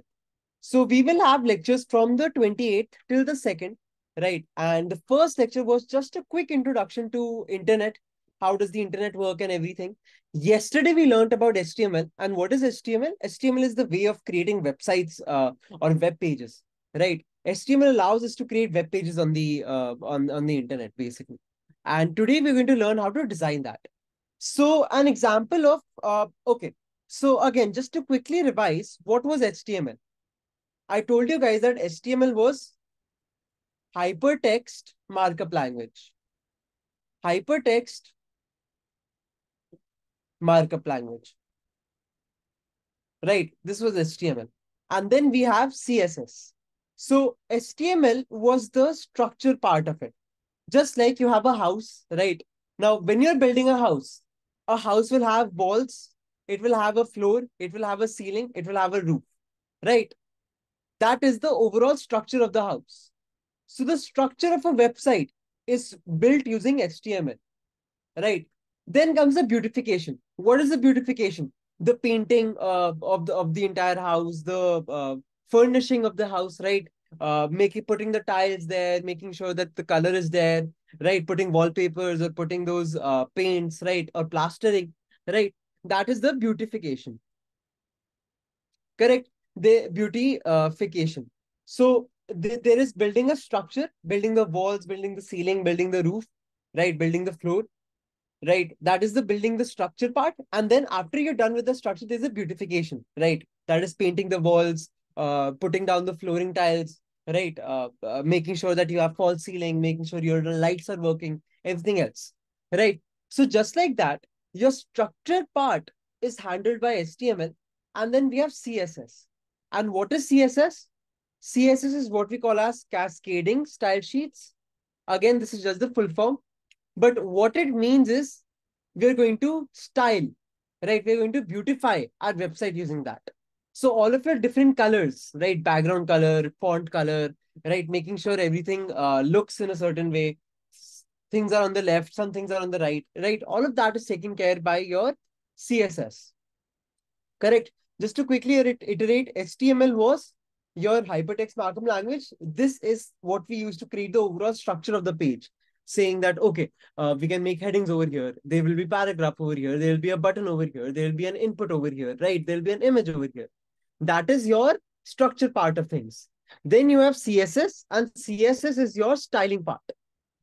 So we will have lectures from the 28th till the second, right? And the first lecture was just a quick introduction to internet. How does the internet work and everything? Yesterday we learned about HTML. And what is HTML? HTML is the way of creating websites uh, or web pages, right? HTML allows us to create web pages on the uh, on, on the internet, basically. And today we're going to learn how to design that. So an example of, uh, okay. So again, just to quickly revise, what was HTML? I told you guys that HTML was hypertext markup language. Hypertext markup language. Right, this was HTML. And then we have CSS. So HTML was the structure part of it. Just like you have a house, right? Now, when you're building a house, a house will have walls, it will have a floor, it will have a ceiling, it will have a roof, right? That is the overall structure of the house. So the structure of a website is built using HTML, right? Then comes the beautification. What is the beautification? The painting uh, of the of the entire house, the uh, furnishing of the house, right? Uh, making putting the tiles there, making sure that the color is there, right? Putting wallpapers or putting those uh, paints, right? Or plastering, right? That is the beautification. Correct? The beautification. So th there is building a structure, building the walls, building the ceiling, building the roof, right? Building the floor, right? That is the building the structure part. And then after you're done with the structure, there's a beautification, right? That is painting the walls, uh, putting down the flooring tiles, right? Uh, uh, making sure that you have false ceiling, making sure your lights are working, everything else, right? So just like that, your structured part is handled by HTML, and then we have CSS. And what is CSS? CSS is what we call as cascading style sheets. Again, this is just the full form. But what it means is we're going to style, right? We're going to beautify our website using that. So all of your different colors, right? Background color, font color, right? Making sure everything uh, looks in a certain way. Things are on the left, some things are on the right, right? All of that is taken care by your CSS. Correct? Just to quickly iterate, HTML was your hypertext markup language. This is what we use to create the overall structure of the page saying that, okay, uh, we can make headings over here. There will be paragraph over here. There will be a button over here. There will be an input over here, right? There will be an image over here. That is your structure part of things. Then you have CSS and CSS is your styling part,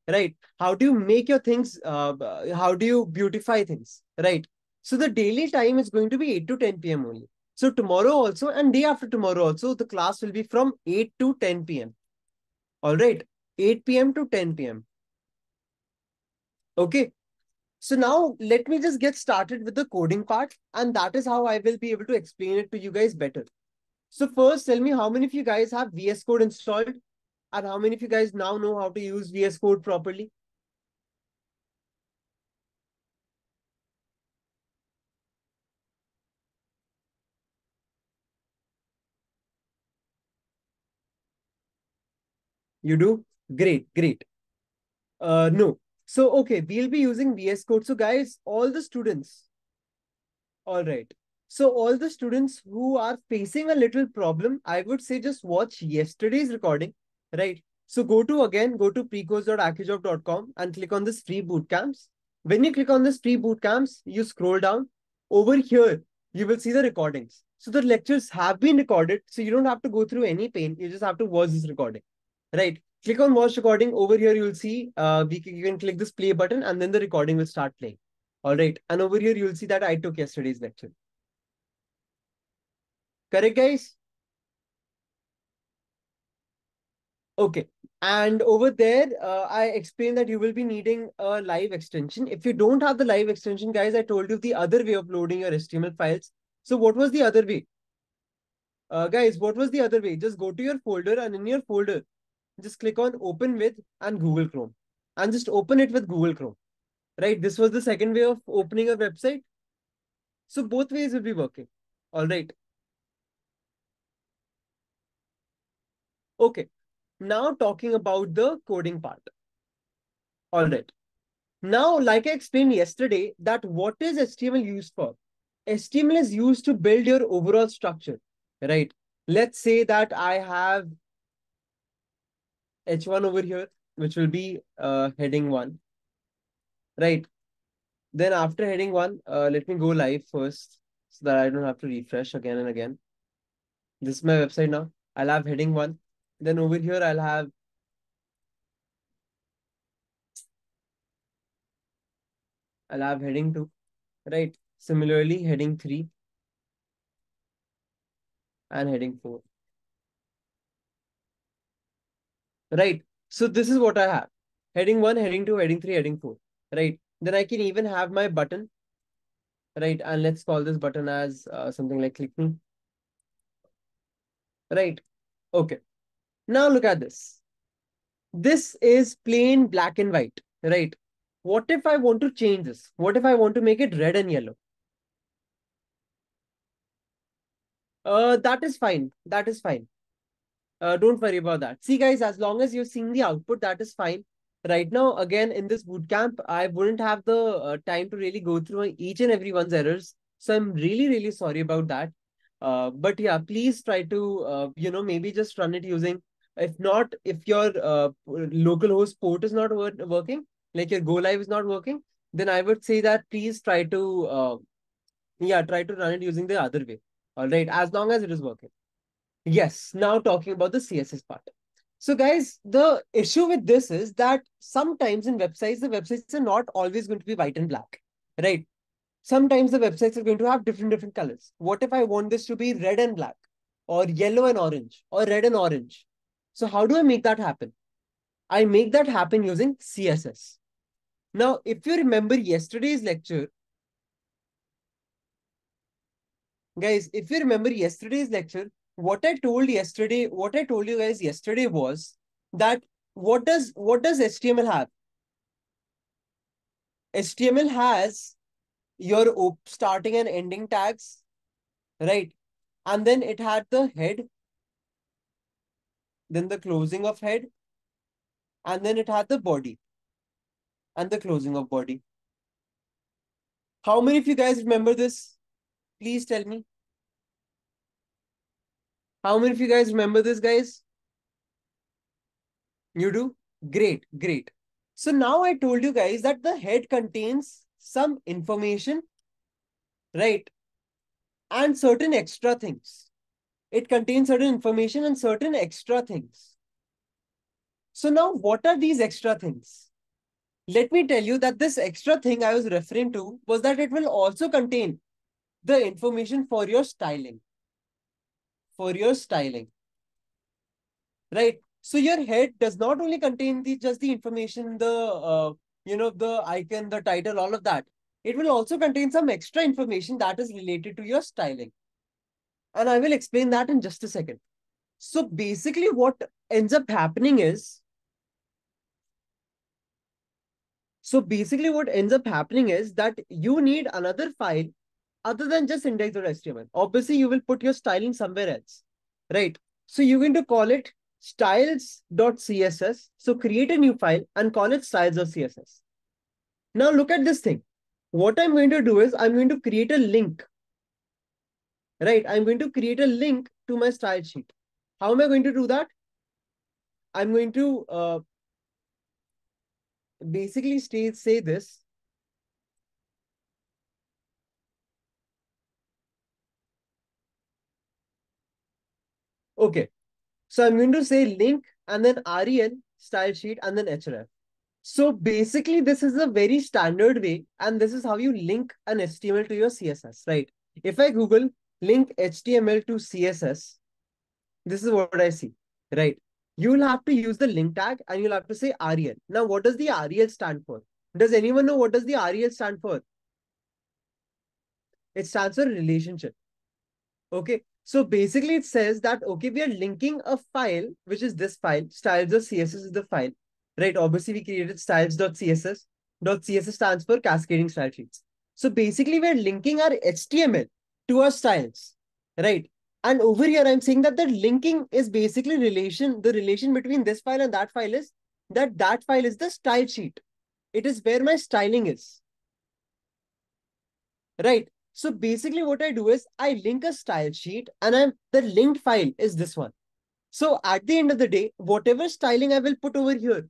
right? How do you make your things, uh, how do you beautify things, right? So the daily time is going to be 8 to 10 p.m. only. So tomorrow also and day after tomorrow also, the class will be from 8 to 10 p.m. All right, 8 p.m. to 10 p.m. Okay. So now let me just get started with the coding part and that is how I will be able to explain it to you guys better. So first tell me how many of you guys have VS Code installed and how many of you guys now know how to use VS Code properly? You do? Great, great. Uh, no. So, okay, we'll be using VS Code. So, guys, all the students, all right. So, all the students who are facing a little problem, I would say just watch yesterday's recording, right? So, go to again, go to precourse.acciojob.com and click on this free bootcamps. When you click on this free bootcamps, you scroll down. Over here, you will see the recordings. So, the lectures have been recorded. So, you don't have to go through any pain. You just have to watch this recording, right? Click on watch recording. Over here you'll see uh we can, you can click this play button and then the recording will start playing. All right. And over here you'll see that i took yesterday's lecture. Correct guys? Okay. And over there uh, i explained that you will be needing a live extension. If you don't have the live extension guys i told you the other way of loading your html files. So what was the other way? Uh, guys what was the other way? Just go to your folder and in your folder just click on open with and Google Chrome and just open it with Google Chrome. Right? This was the second way of opening a website. So both ways will be working. All right. Okay. Now talking about the coding part. All right. Now, like I explained yesterday, that what is HTML used for? HTML is used to build your overall structure, right? Let's say that I have h1 over here, which will be uh, heading 1. Right. Then after heading 1, uh, let me go live first so that I don't have to refresh again and again. This is my website now. I'll have heading 1. Then over here, I'll have I'll have heading 2. Right. Similarly, heading 3 and heading 4. Right? So this is what I have. Heading 1, heading 2, heading 3, heading 4, right? Then I can even have my button, right? And let's call this button as uh, something like click me, right? Okay. Now look at this. This is plain black and white, right? What if I want to change this? What if I want to make it red and yellow? Uh, that is fine. That is fine. Uh, don't worry about that. See, guys, as long as you're seeing the output, that is fine. Right now, again, in this bootcamp, I wouldn't have the uh, time to really go through each and everyone's errors. So I'm really, really sorry about that. Uh, but yeah, please try to, uh, you know, maybe just run it using, if not, if your uh, local host port is not wor working, like your go live is not working, then I would say that please try to, uh, yeah, try to run it using the other way. All right, as long as it is working. Yes, now talking about the CSS part. So guys, the issue with this is that sometimes in websites, the websites are not always going to be white and black, right? Sometimes the websites are going to have different, different colors. What if I want this to be red and black or yellow and orange or red and orange? So how do I make that happen? I make that happen using CSS. Now, if you remember yesterday's lecture, guys, if you remember yesterday's lecture, what I told yesterday, what I told you guys yesterday was that what does what does HTML have? HTML has your starting and ending tags, right? And then it had the head, then the closing of head, and then it had the body and the closing of body. How many of you guys remember this? Please tell me. How many of you guys remember this, guys? You do? Great, great. So now I told you guys that the head contains some information, right? And certain extra things. It contains certain information and certain extra things. So now what are these extra things? Let me tell you that this extra thing I was referring to was that it will also contain the information for your styling for your styling. Right? So your head does not only contain the just the information, the uh, you know, the icon, the title, all of that. It will also contain some extra information that is related to your styling. And I will explain that in just a second. So basically what ends up happening is, so basically what ends up happening is that you need another file other than just index.html. Obviously, you will put your styling somewhere else, right? So you're going to call it styles.css. So create a new file and call it styles.css. Now look at this thing. What I'm going to do is I'm going to create a link. Right? I'm going to create a link to my style sheet. How am I going to do that? I'm going to uh, basically say this. Okay. So I'm going to say link and then rel style sheet and then href. So basically this is a very standard way and this is how you link an HTML to your CSS, right? If I Google link HTML to CSS, this is what I see, right? You'll have to use the link tag and you'll have to say rel. Now, what does the rel stand for? Does anyone know what does the rel stand for? It stands for relationship. Okay. So basically it says that, okay, we are linking a file, which is this file, styles.css is the file, right? Obviously we created styles.css. .css stands for cascading style sheets. So basically we're linking our HTML to our styles, right? And over here, I'm saying that the linking is basically relation, the relation between this file and that file is that that file is the style sheet. It is where my styling is. Right. So basically what I do is I link a style sheet and I'm the linked file is this one. So at the end of the day, whatever styling I will put over here,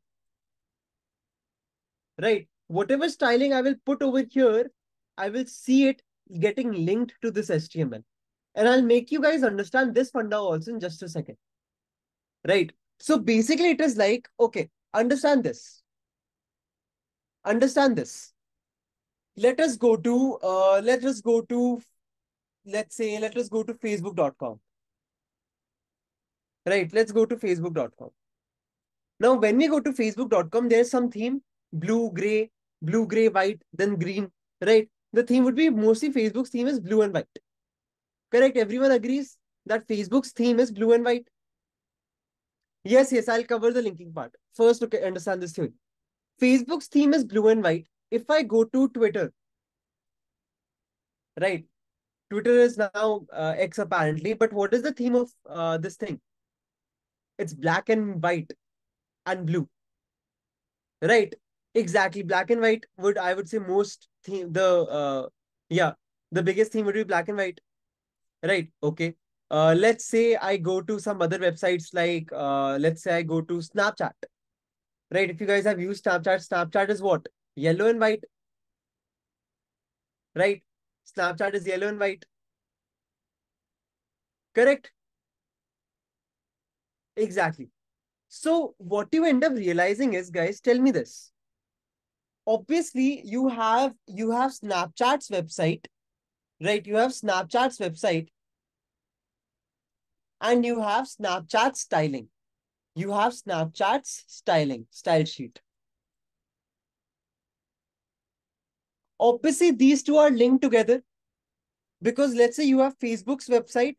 right? Whatever styling I will put over here, I will see it getting linked to this HTML. And I'll make you guys understand this funda also in just a second. Right? So basically it is like, okay, understand this. Understand this let us go to, uh, let us go to, let's say, let us go to facebook.com. Right, let's go to facebook.com. Now, when we go to facebook.com, there's some theme, blue, gray, blue, gray, white, then green, right? The theme would be mostly Facebook's theme is blue and white. Correct? Everyone agrees that Facebook's theme is blue and white. Yes, yes, I'll cover the linking part. First, okay, understand this theory. Facebook's theme is blue and white if I go to Twitter, right? Twitter is now uh, X apparently, but what is the theme of uh, this thing? It's black and white and blue, right? Exactly, black and white would I would say most theme the uh yeah the biggest theme would be black and white, right? Okay. Uh, let's say I go to some other websites like uh, let's say I go to Snapchat, right? If you guys have used Snapchat, Snapchat is what yellow and white. Right? Snapchat is yellow and white. Correct? Exactly. So what you end up realizing is, guys, tell me this. Obviously, you have you have Snapchat's website, right? You have Snapchat's website and you have Snapchat styling. You have Snapchat's styling, style sheet. Obviously, these two are linked together because let's say you have Facebook's website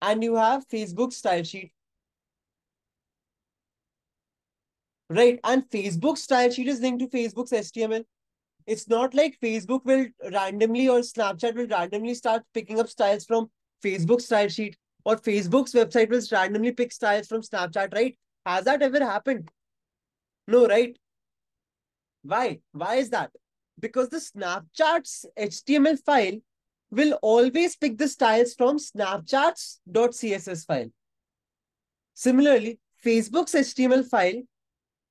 and you have Facebook style sheet. Right. And Facebook style sheet is linked to Facebook's HTML. It's not like Facebook will randomly or Snapchat will randomly start picking up styles from Facebook style sheet or Facebook's website will randomly pick styles from Snapchat, right? Has that ever happened? No, right? Why? Why is that? Because the Snapchat's HTML file will always pick the styles from Snapchat's .css file. Similarly, Facebook's HTML file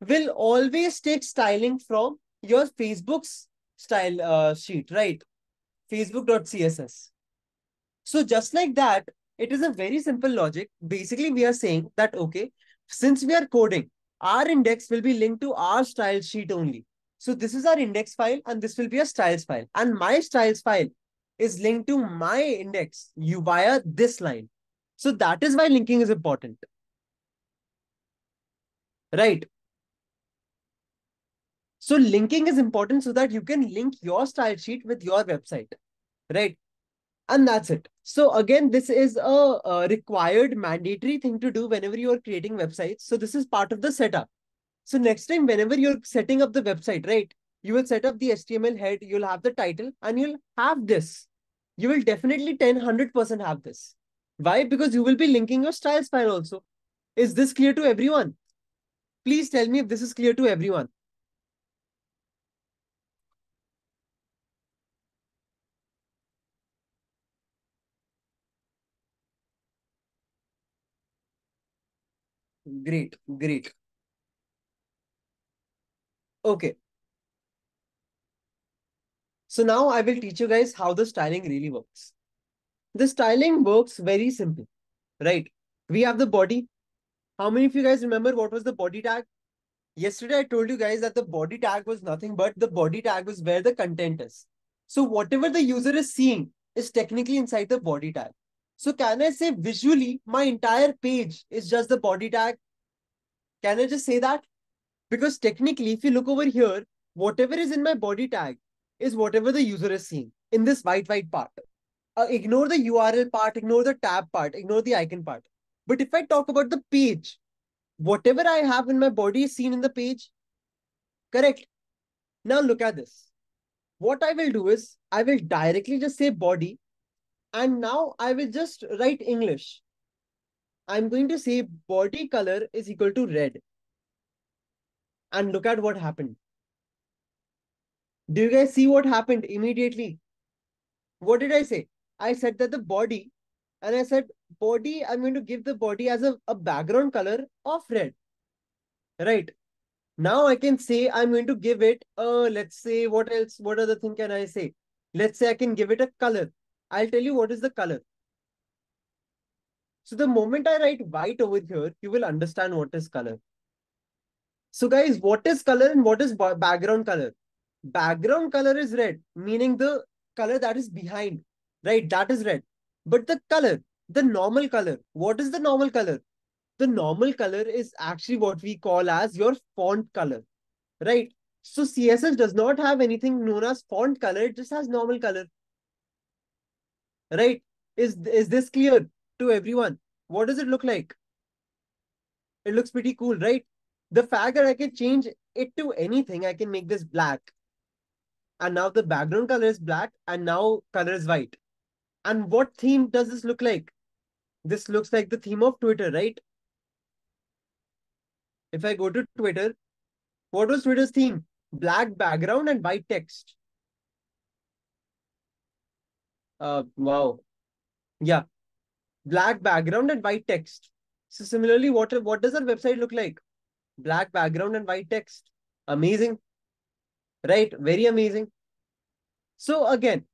will always take styling from your Facebook's style uh, sheet, right? Facebook.css. So just like that, it is a very simple logic. Basically, we are saying that, okay, since we are coding, our index will be linked to our style sheet only. So this is our index file and this will be a styles file. And my styles file is linked to my index you via this line. So that is why linking is important. Right. So linking is important so that you can link your style sheet with your website. Right. And that's it. So again, this is a, a required mandatory thing to do whenever you are creating websites. So this is part of the setup. So next time, whenever you're setting up the website, right, you will set up the HTML head, you'll have the title and you'll have this. You will definitely 10, 100% have this. Why? Because you will be linking your styles file also. Is this clear to everyone? Please tell me if this is clear to everyone. Great, great. Okay. So now I will teach you guys how the styling really works. The styling works very simple, right? We have the body. How many of you guys remember what was the body tag? Yesterday, I told you guys that the body tag was nothing but the body tag was where the content is. So whatever the user is seeing is technically inside the body tag. So can I say visually my entire page is just the body tag? Can I just say that? Because technically, if you look over here, whatever is in my body tag is whatever the user is seeing in this white, white part. Uh, ignore the URL part, ignore the tab part, ignore the icon part. But if I talk about the page, whatever I have in my body is seen in the page. Correct. Now look at this. What I will do is I will directly just say body and now I will just write English. I'm going to say body color is equal to red. And look at what happened. Do you guys see what happened immediately? What did I say? I said that the body, and I said body, I'm going to give the body as a, a background color of red. Right. Now I can say I'm going to give it, uh, let's say, what else, what other thing can I say? Let's say I can give it a color. I'll tell you what is the color. So the moment I write white over here, you will understand what is color. So guys, what is color and what is background color? Background color is red, meaning the color that is behind, right? That is red. But the color, the normal color, what is the normal color? The normal color is actually what we call as your font color, right? So CSS does not have anything known as font color, it just has normal color right? Is, is this clear to everyone? What does it look like? It looks pretty cool, right? The fact that I can change it to anything, I can make this black. And now the background color is black and now color is white. And what theme does this look like? This looks like the theme of Twitter, right? If I go to Twitter, what was Twitter's theme? Black background and white text. Uh, wow. Yeah. Black background and white text. So similarly, what, what does our website look like? Black background and white text. Amazing. Right? Very amazing. So again,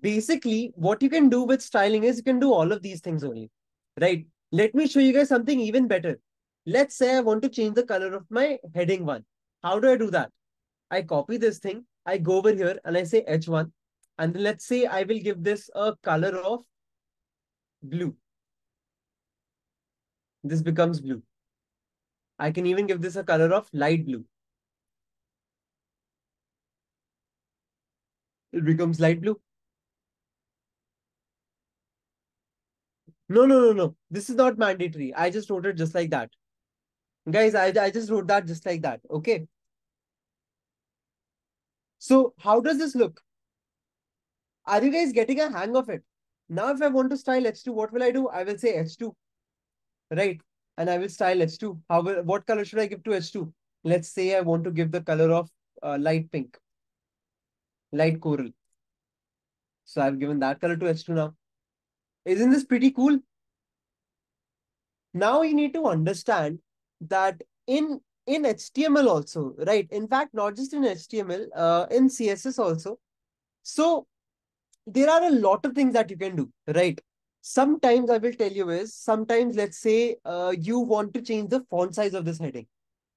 basically what you can do with styling is you can do all of these things only. Right? Let me show you guys something even better. Let's say I want to change the color of my heading one. How do I do that? I copy this thing. I go over here and I say H1 and let's say I will give this a color of blue. This becomes blue. I can even give this a color of light blue. It becomes light blue. No, no, no, no. This is not mandatory. I just wrote it just like that. Guys, I, I just wrote that just like that. Okay. So how does this look? Are you guys getting a hang of it? Now, if I want to style H2, what will I do? I will say H2, right? And I will style H2. How will, what color should I give to H2? Let's say I want to give the color of uh, light pink, light coral. So I've given that color to H2 now. Isn't this pretty cool? Now you need to understand that in in HTML also, right? In fact, not just in HTML, uh, in CSS also. So there are a lot of things that you can do, right? Sometimes I will tell you is, sometimes let's say uh, you want to change the font size of this heading.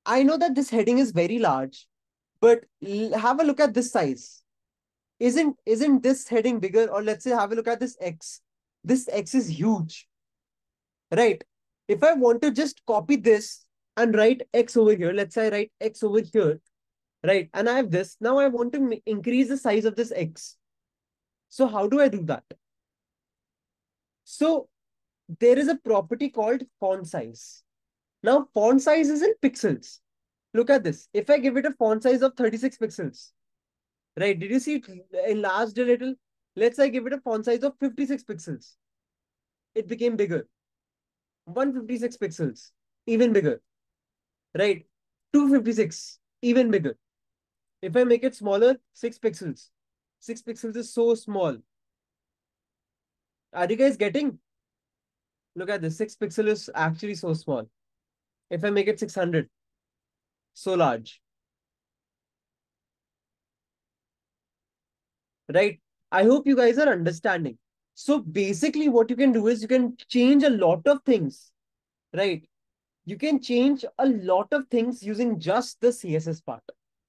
I know that this heading is very large, but have a look at this size. Isn't, isn't this heading bigger? Or let's say have a look at this X. This X is huge, right? If I want to just copy this and write X over here, let's say I write X over here, right? And I have this. Now I want to increase the size of this X. So how do I do that? So there is a property called font size. Now font size is in pixels. Look at this. If I give it a font size of 36 pixels, right? Did you see it enlarged a little? Let's say I give it a font size of 56 pixels. it became bigger. 156 pixels, even bigger. Right? 256, even bigger. If I make it smaller, 6 pixels. 6 pixels is so small. Are you guys getting? Look at this. 6 pixel is actually so small. If I make it 600, so large. Right? I hope you guys are understanding. So basically what you can do is you can change a lot of things, right? You can change a lot of things using just the CSS part.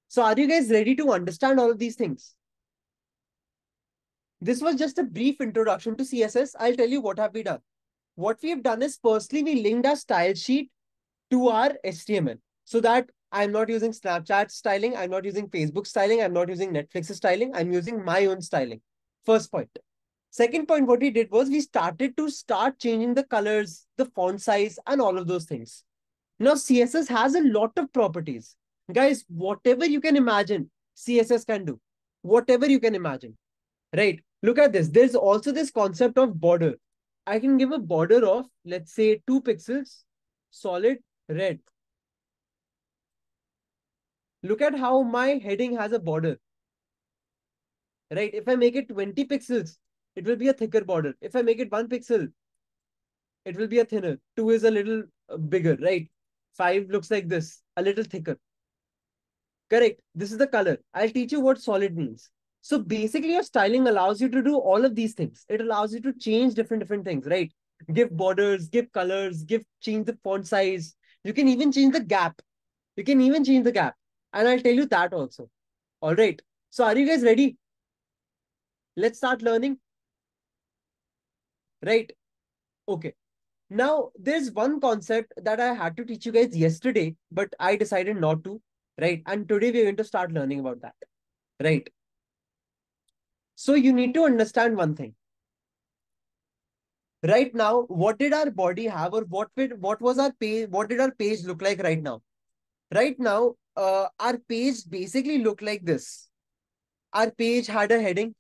So are you guys ready to understand all of these things? This was just a brief introduction to CSS. I'll tell you what have we done. What we have done is firstly, we linked our style sheet to our HTML so that I'm not using Snapchat styling. I'm not using Facebook styling. I'm not using Netflix styling. I'm using my own styling. First point. Second point, what we did was we started to start changing the colors, the font size, and all of those things. Now, CSS has a lot of properties. Guys, whatever you can imagine, CSS can do. Whatever you can imagine. Right? Look at this. There's also this concept of border. I can give a border of, let's say, two pixels, solid red. Look at how my heading has a border. Right? If I make it 20 pixels, it will be a thicker border. If I make it one pixel, it will be a thinner. Two is a little uh, bigger, right? Five looks like this, a little thicker. Correct. This is the color. I'll teach you what solid means. So basically your styling allows you to do all of these things. It allows you to change different, different things, right? Give borders, give colors, give change the font size. You can even change the gap. You can even change the gap. And I'll tell you that also. All right. So are you guys ready? Let's start learning right? Okay. Now, there's one concept that I had to teach you guys yesterday, but I decided not to, right? And today we're going to start learning about that, right? So you need to understand one thing. Right now, what did our body have or what, did, what was our page, what did our page look like right now? Right now, uh, our page basically looked like this. Our page had a heading,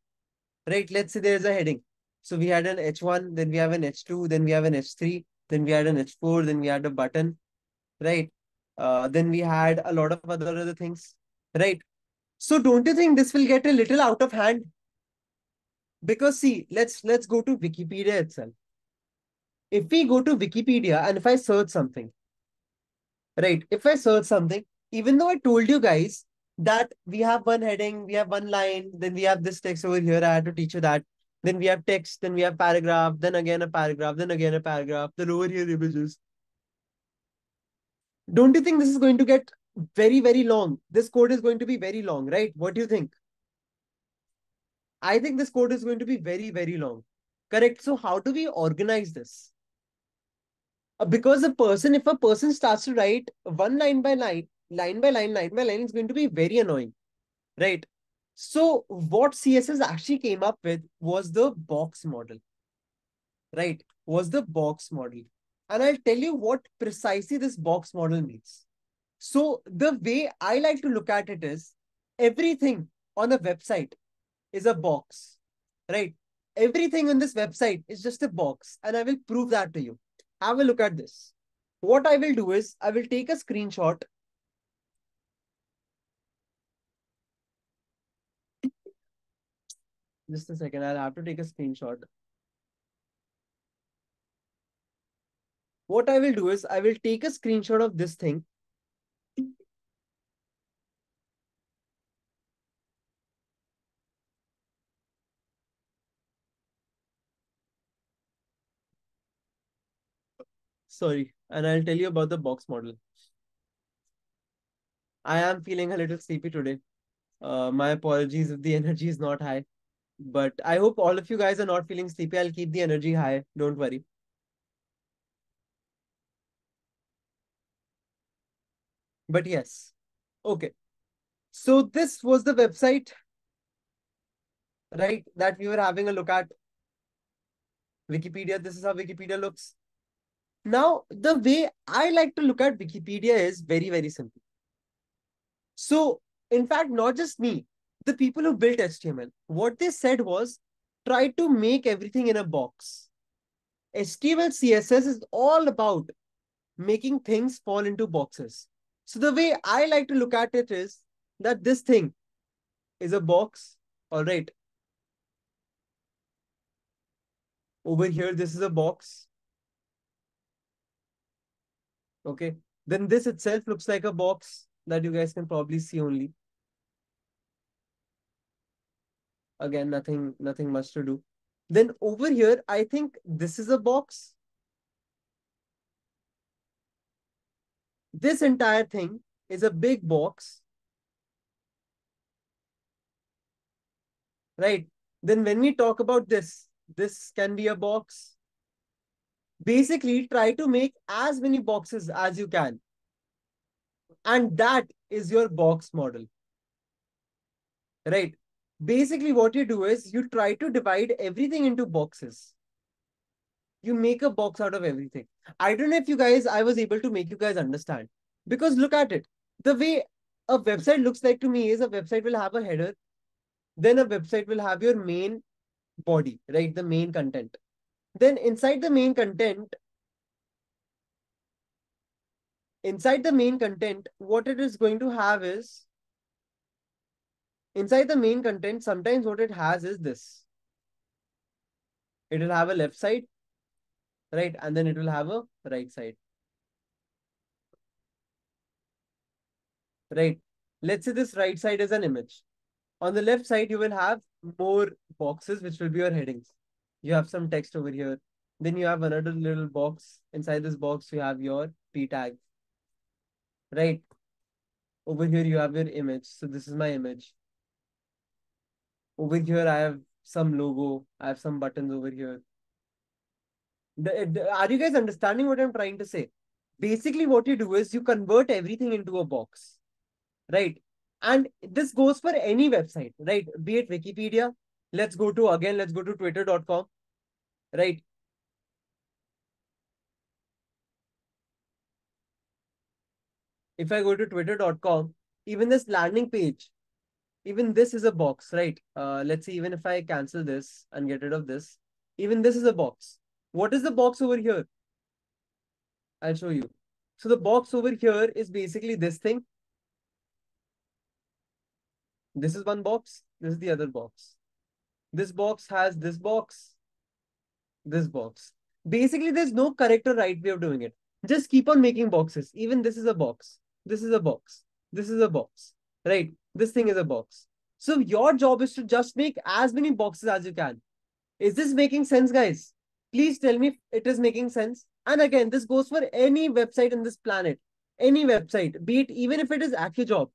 right? Let's say there's a heading so we had an H1, then we have an H2, then we have an H3, then we had an H4, then we had a button, right? Uh, then we had a lot of other other things, right? So don't you think this will get a little out of hand? Because see, let's let's go to Wikipedia itself. If we go to Wikipedia and if I search something, right? If I search something, even though I told you guys that we have one heading, we have one line, then we have this text over here, I had to teach you that. Then we have text, then we have paragraph, then again a paragraph, then again a paragraph, then over here images. Don't you think this is going to get very, very long? This code is going to be very long, right? What do you think? I think this code is going to be very, very long. Correct. So how do we organize this? Uh, because a person, if a person starts to write one line by line, line by line, line by line, it's going to be very annoying, right? So what CSS actually came up with was the box model, right? Was the box model. And I'll tell you what precisely this box model means. So the way I like to look at it is everything on a website is a box, right? Everything on this website is just a box and I will prove that to you. Have a look at this. What I will do is I will take a screenshot Just a second, I'll have to take a screenshot. What I will do is I will take a screenshot of this thing. Sorry, and I'll tell you about the box model. I am feeling a little sleepy today. Uh, my apologies if the *laughs* energy is not high. But I hope all of you guys are not feeling sleepy. I'll keep the energy high. Don't worry. But yes. Okay. So this was the website, right, that we were having a look at. Wikipedia, this is how Wikipedia looks. Now, the way I like to look at Wikipedia is very, very simple. So, in fact, not just me, the people who built HTML, what they said was try to make everything in a box. HTML, CSS is all about making things fall into boxes. So the way I like to look at it is that this thing is a box. All right. Over here, this is a box. Okay. Then this itself looks like a box that you guys can probably see only. Again, nothing, nothing much to do. Then over here, I think this is a box. This entire thing is a big box. Right. Then when we talk about this, this can be a box. Basically, try to make as many boxes as you can. And that is your box model. Right. Basically, what you do is you try to divide everything into boxes. You make a box out of everything. I don't know if you guys, I was able to make you guys understand. Because look at it. The way a website looks like to me is a website will have a header. Then a website will have your main body, right? The main content. Then inside the main content, inside the main content, what it is going to have is inside the main content, sometimes what it has is this. It will have a left side, right? And then it will have a right side. Right. Let's say this right side is an image. On the left side, you will have more boxes, which will be your headings. You have some text over here. Then you have another little box. Inside this box, you have your p tag. Right. Over here, you have your image. So this is my image. Over here, I have some logo. I have some buttons over here. The, the, are you guys understanding what I'm trying to say? Basically, what you do is you convert everything into a box, right? And this goes for any website, right? Be it Wikipedia. Let's go to, again, let's go to twitter.com, right? If I go to twitter.com, even this landing page, even this is a box, right? Uh, let's see, even if I cancel this and get rid of this, even this is a box. What is the box over here? I'll show you. So the box over here is basically this thing. This is one box. This is the other box. This box has this box, this box. Basically, there's no correct or right way of doing it. Just keep on making boxes. Even this is a box. This is a box. This is a box, right? This thing is a box. So your job is to just make as many boxes as you can. Is this making sense, guys? Please tell me if it is making sense. And again, this goes for any website in this planet, any website, be it even if it is AccioJob,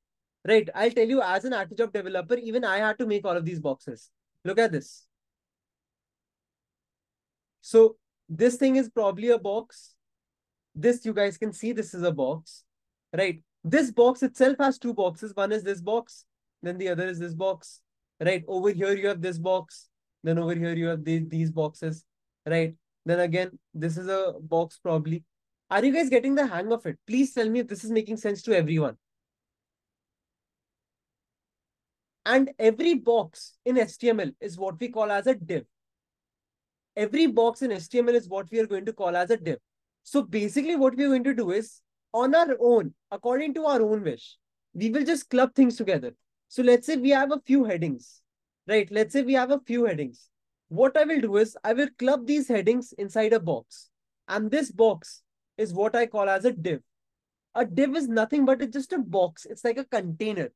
right? I'll tell you as an AccioJob developer, even I had to make all of these boxes. Look at this. So this thing is probably a box. This you guys can see this is a box, right? This box itself has two boxes. One is this box, then the other is this box, right? Over here you have this box, then over here you have these, these boxes, right? Then again, this is a box probably. Are you guys getting the hang of it? Please tell me if this is making sense to everyone. And every box in HTML is what we call as a div. Every box in HTML is what we are going to call as a div. So basically what we are going to do is on our own, according to our own wish, we will just club things together. So let's say we have a few headings, right? Let's say we have a few headings. What I will do is I will club these headings inside a box. And this box is what I call as a div. A div is nothing but it's just a box. It's like a container.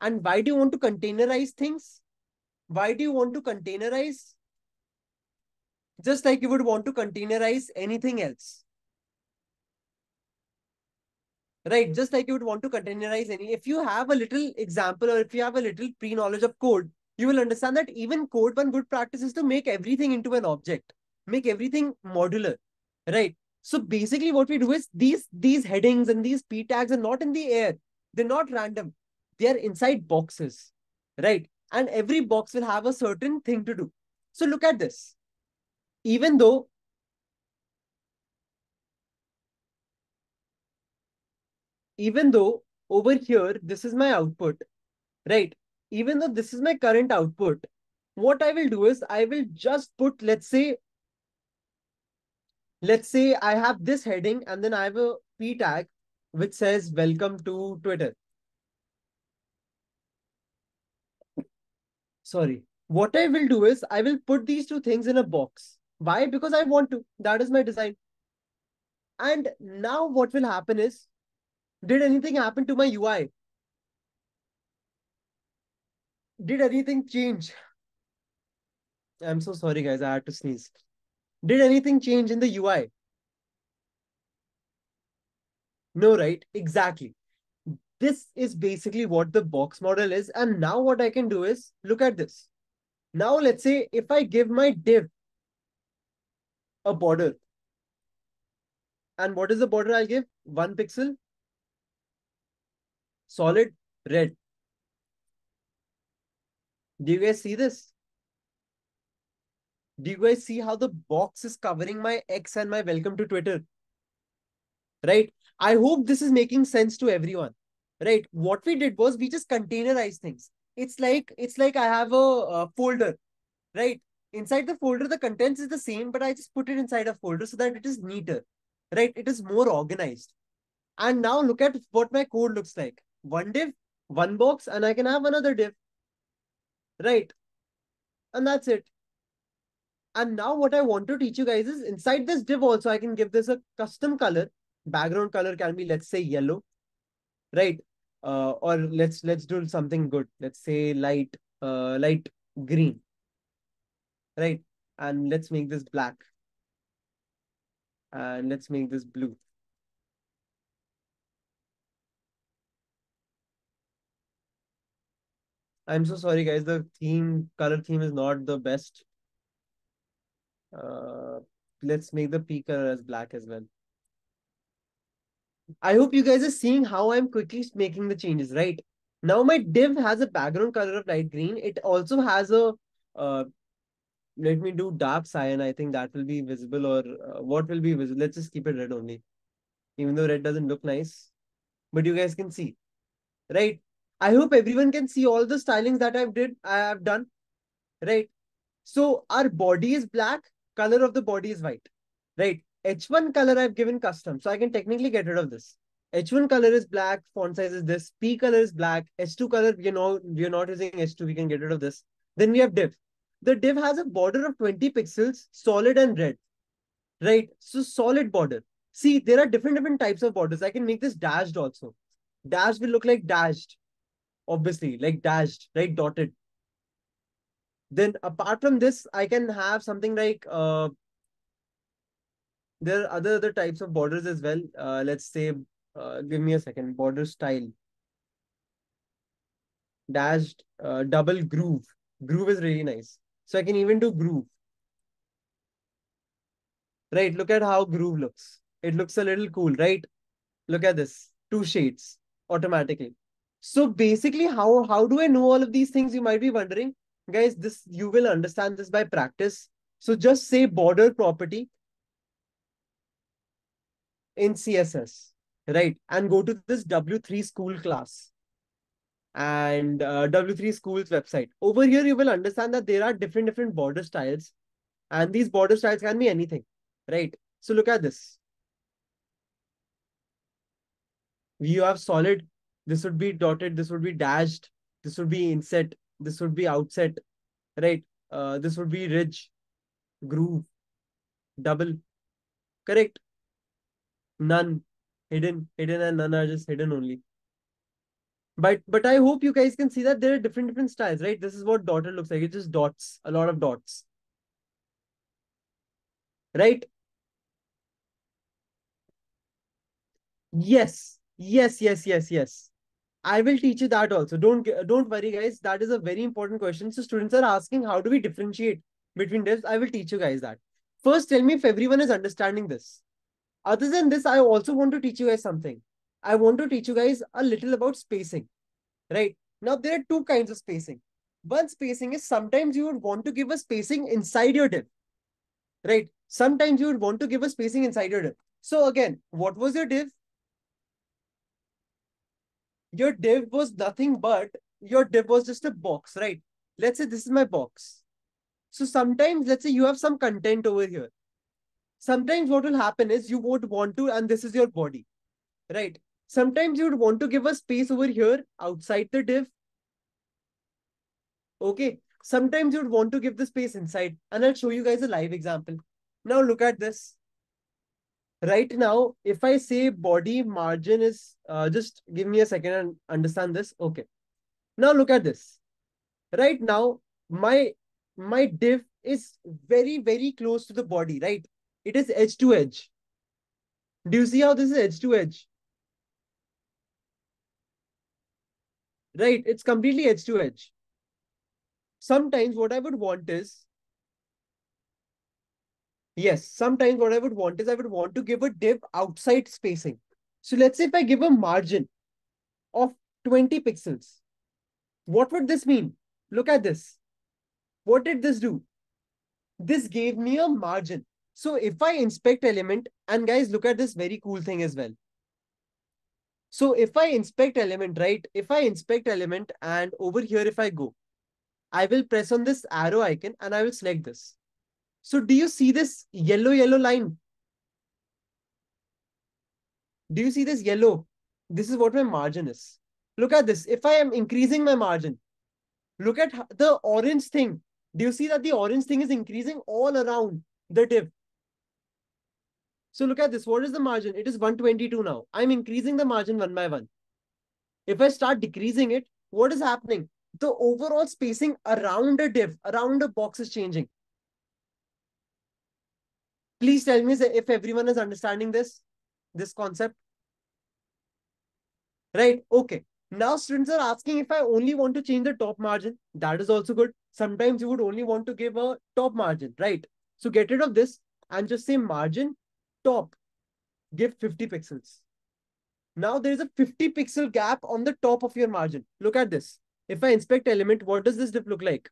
And why do you want to containerize things? Why do you want to containerize? Just like you would want to containerize anything else. Right, just like you would want to containerize any. If you have a little example or if you have a little pre-knowledge of code, you will understand that even code one good practice is to make everything into an object, make everything modular, right? So basically what we do is these, these headings and these p tags are not in the air. They're not random. They are inside boxes, right? And every box will have a certain thing to do. So look at this. Even though even though over here, this is my output, right? Even though this is my current output, what I will do is I will just put, let's say, let's say I have this heading and then I have a p tag which says welcome to Twitter. Sorry. What I will do is I will put these two things in a box. Why? Because I want to. That is my design. And now what will happen is, did anything happen to my UI? Did anything change? I'm so sorry, guys. I had to sneeze. Did anything change in the UI? No, right? Exactly. This is basically what the box model is. And now what I can do is look at this. Now, let's say if I give my div a border, and what is the border I'll give? One pixel, solid, red. Do you guys see this? Do you guys see how the box is covering my X and my welcome to Twitter? Right? I hope this is making sense to everyone. Right? What we did was we just containerized things. It's like it's like I have a, a folder, right? Inside the folder, the contents is the same, but I just put it inside a folder so that it is neater, right? It is more organized. And now look at what my code looks like. One div, one box, and I can have another div. Right? And that's it. And now what I want to teach you guys is inside this div also, I can give this a custom color. Background color can be, let's say, yellow, right? Uh, or let's let's do something good. Let's say light, uh, light green, right? And let's make this black. And let's make this blue. I'm so sorry, guys. The theme, color theme is not the best. Uh, let's make the P color as black as well. I hope you guys are seeing how I'm quickly making the changes, right? Now my div has a background color of light green. It also has a, uh, let me do dark cyan. I think that will be visible or uh, what will be visible. Let's just keep it red only. Even though red doesn't look nice, but you guys can see, right? I hope everyone can see all the stylings that I've did, I have done, right? So our body is black, color of the body is white, right? H1 color I've given custom, so I can technically get rid of this. H1 color is black, font size is this, P color is black, H2 color, you know, we're not using H2, we can get rid of this. Then we have div. The div has a border of 20 pixels, solid and red, right? So solid border. See, there are different, different types of borders. I can make this dashed also. Dashed will look like dashed, obviously, like dashed, right? Dotted. Then apart from this, I can have something like, uh, there are other, other types of borders as well. Uh, let's say, uh, give me a second, border style. Dashed, uh, double groove. Groove is really nice. So I can even do groove. Right, look at how groove looks. It looks a little cool, right? Look at this, two shades automatically. So basically, how, how do I know all of these things? You might be wondering. Guys, this you will understand this by practice. So just say border property in CSS, right? And go to this W3 school class and uh, W3 school's website. Over here, you will understand that there are different, different border styles. And these border styles can be anything, right? So look at this. You have solid. This would be dotted. This would be dashed. This would be inset. This would be outset, right? Uh, this would be ridge, groove, double, correct? None, hidden, hidden and none are just hidden only. But but I hope you guys can see that there are different different styles, right? This is what dotted looks like. It's just dots, a lot of dots. Right? Yes, yes, yes, yes, yes. I will teach you that also. Don't don't worry, guys. That is a very important question. So students are asking, how do we differentiate between divs? I will teach you guys that. First, tell me if everyone is understanding this. Other than this, I also want to teach you guys something. I want to teach you guys a little about spacing, right? Now, there are two kinds of spacing. One spacing is sometimes you would want to give a spacing inside your div, right? Sometimes you would want to give a spacing inside your div. So again, what was your div? Your div was nothing but your div was just a box, right? Let's say this is my box. So sometimes, let's say you have some content over here. Sometimes what will happen is you won't want to, and this is your body, right? Sometimes you would want to give a space over here outside the div. Okay. Sometimes you would want to give the space inside. And I'll show you guys a live example. Now look at this. Right now, if I say body margin is, uh, just give me a second and understand this. Okay. Now look at this. Right now, my, my div is very, very close to the body, right? It is edge to edge. Do you see how this is edge to edge? Right, it's completely edge to edge. Sometimes what I would want is, yes, sometimes what I would want is I would want to give a div outside spacing. So let's say if I give a margin of 20 pixels, what would this mean? Look at this. What did this do? This gave me a margin. So if I inspect element, and guys, look at this very cool thing as well. So if I inspect element, right? If I inspect element and over here, if I go, I will press on this arrow icon and I will select this. So do you see this yellow, yellow line? Do you see this yellow? This is what my margin is. Look at this. If I am increasing my margin, look at the orange thing. Do you see that the orange thing is increasing all around the div? So look at this. What is the margin? It is 122 now. I'm increasing the margin one by one. If I start decreasing it, what is happening? The overall spacing around a div, around a box is changing. Please tell me if everyone is understanding this, this concept. Right, okay. Now students are asking if I only want to change the top margin, that is also good. Sometimes you would only want to give a top margin, right? So get rid of this and just say margin top, give 50 pixels. Now there is a 50 pixel gap on the top of your margin. Look at this. If I inspect element, what does this look like?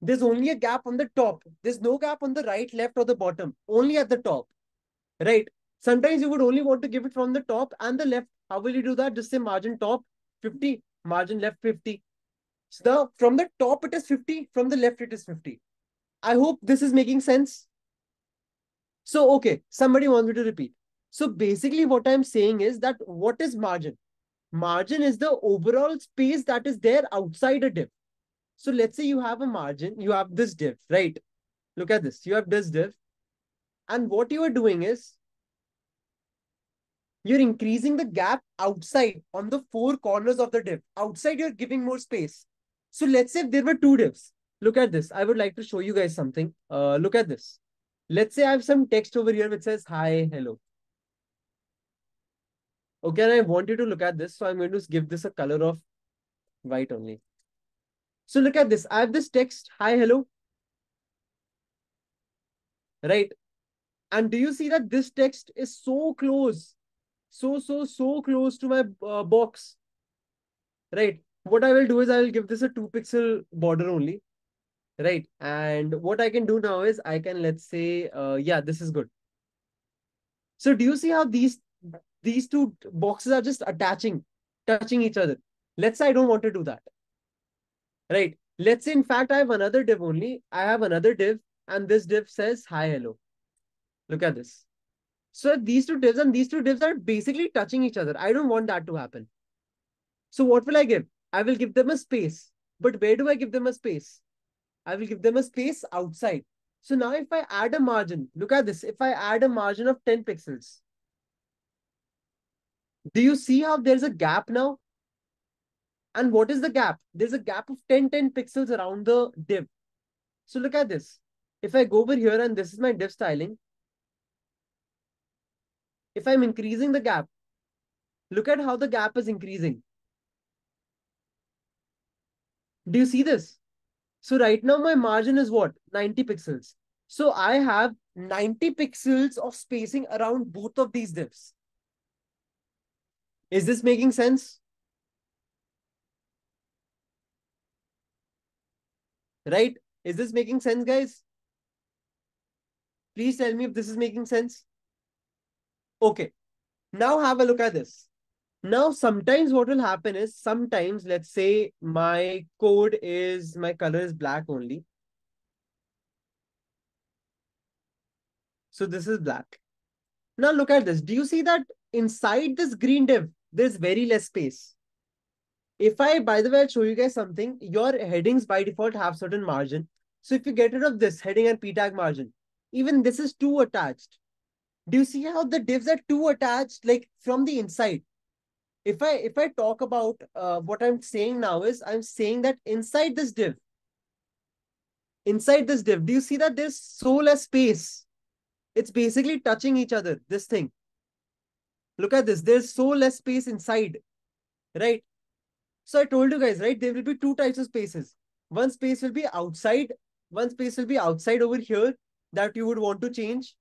There's only a gap on the top. There's no gap on the right, left, or the bottom. Only at the top. Right? Sometimes you would only want to give it from the top and the left. How will you do that? Just say margin top 50, margin left 50. So the, from the top it is 50, from the left it is 50. I hope this is making sense. So, okay, somebody wants me to repeat. So basically what I'm saying is that what is margin? Margin is the overall space that is there outside a div. So let's say you have a margin, you have this div, right? Look at this, you have this div. And what you are doing is, you're increasing the gap outside on the four corners of the div. Outside, you're giving more space. So let's say there were two divs. Look at this. I would like to show you guys something. Uh, look at this. Let's say I have some text over here which says, hi, hello. Okay, and I want you to look at this. So I'm going to give this a color of white only. So look at this. I have this text, hi, hello. Right. And do you see that this text is so close? So, so, so close to my uh, box. Right. What I will do is I will give this a two pixel border only right. And what i can do now is i can let's say uh, yeah this is good. So do you see how these these two boxes are just attaching touching each other? Let's say i don't want to do that. Right. Let's say in fact i have another div only. I have another div and this div says hi hello. Look at this. So these two divs and these two divs are basically touching each other. I don't want that to happen. So what will i give? I will give them a space. But where do i give them a space I will give them a space outside. So now if I add a margin, look at this. If I add a margin of 10 pixels, do you see how there's a gap now? And what is the gap? There's a gap of 10, 10 pixels around the div. So look at this. If I go over here and this is my div styling, if I'm increasing the gap, look at how the gap is increasing. Do you see this? So right now my margin is what? 90 pixels. So I have 90 pixels of spacing around both of these divs. Is this making sense? Right? Is this making sense, guys? Please tell me if this is making sense. Okay. Now have a look at this. Now, sometimes what will happen is sometimes, let's say my code is, my color is black only. So this is black. Now look at this. Do you see that inside this green div, there's very less space. If I, by the way, I'll show you guys something. Your headings by default have certain margin. So if you get rid of this heading and p tag margin, even this is too attached. Do you see how the divs are too attached, like from the inside? If I if I talk about uh, what I'm saying now is I'm saying that inside this div, inside this div, do you see that there's so less space? It's basically touching each other, this thing. Look at this. There's so less space inside, right? So I told you guys, right? There will be two types of spaces. One space will be outside. One space will be outside over here that you would want to change.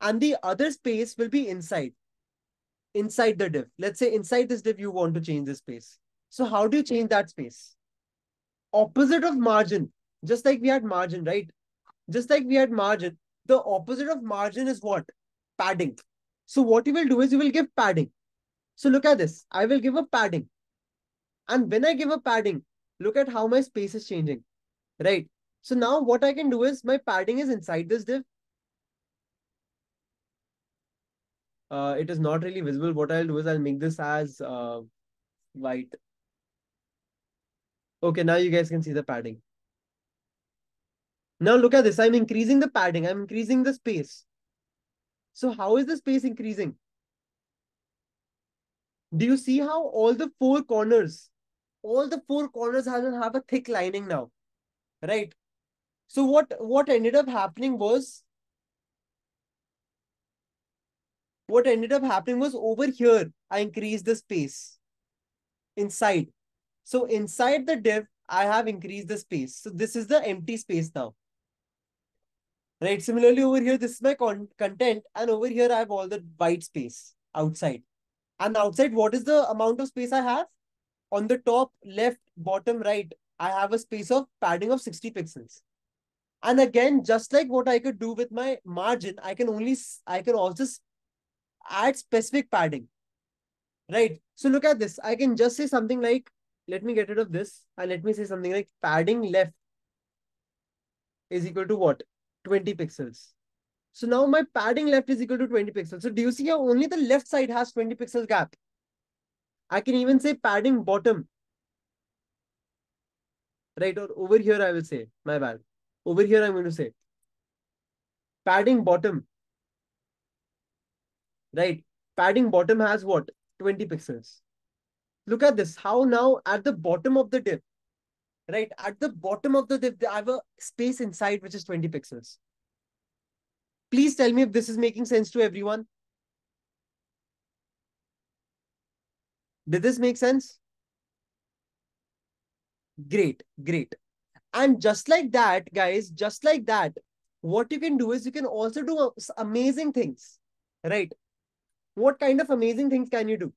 And the other space will be inside inside the div. Let's say inside this div, you want to change the space. So how do you change that space? Opposite of margin, just like we had margin, right? Just like we had margin, the opposite of margin is what? Padding. So what you will do is you will give padding. So look at this. I will give a padding. And when I give a padding, look at how my space is changing, right? So now what I can do is my padding is inside this div uh, it is not really visible. What I'll do is I'll make this as uh, white. Okay, now you guys can see the padding. Now look at this. I'm increasing the padding. I'm increasing the space. So how is the space increasing? Do you see how all the four corners, all the four corners have, have a thick lining now, right? So what, what ended up happening was what ended up happening was over here, I increased the space inside. So inside the div, I have increased the space. So this is the empty space now. Right. Similarly, over here, this is my con content. And over here, I have all the white space outside. And outside, what is the amount of space I have? On the top, left, bottom, right, I have a space of padding of 60 pixels. And again, just like what I could do with my margin, I can only, I can also add specific padding. Right. So look at this. I can just say something like, let me get rid of this and let me say something like padding left is equal to what? 20 pixels. So now my padding left is equal to 20 pixels. So do you see how only the left side has 20 pixels gap? I can even say padding bottom. Right, or over here I will say, my bad. Over here I'm going to say padding bottom right? Padding bottom has what? 20 pixels. Look at this. How now at the bottom of the div, right? At the bottom of the div, I have a space inside which is 20 pixels. Please tell me if this is making sense to everyone. Did this make sense? Great, great. And just like that, guys, just like that, what you can do is you can also do amazing things, right? What kind of amazing things can you do?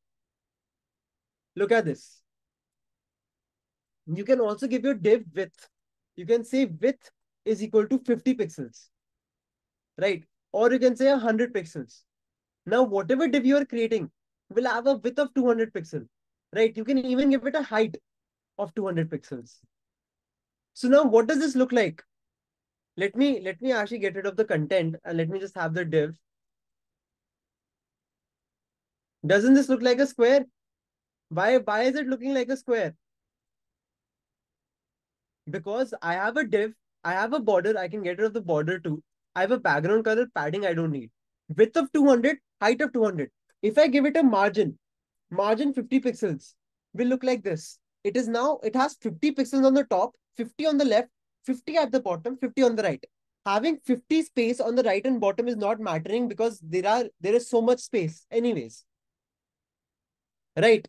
Look at this. You can also give your div width. You can say width is equal to 50 pixels, right? Or you can say 100 pixels. Now, whatever div you are creating will have a width of 200 pixels, right? You can even give it a height of 200 pixels. So now what does this look like? Let me, let me actually get rid of the content and let me just have the div doesn't this look like a square? Why, why is it looking like a square? Because I have a div, I have a border, I can get rid of the border too. I have a background color, padding I don't need. Width of 200, height of 200. If I give it a margin, margin 50 pixels, will look like this. It is now, it has 50 pixels on the top, 50 on the left, 50 at the bottom, 50 on the right. Having 50 space on the right and bottom is not mattering because there are there is so much space anyways. Right.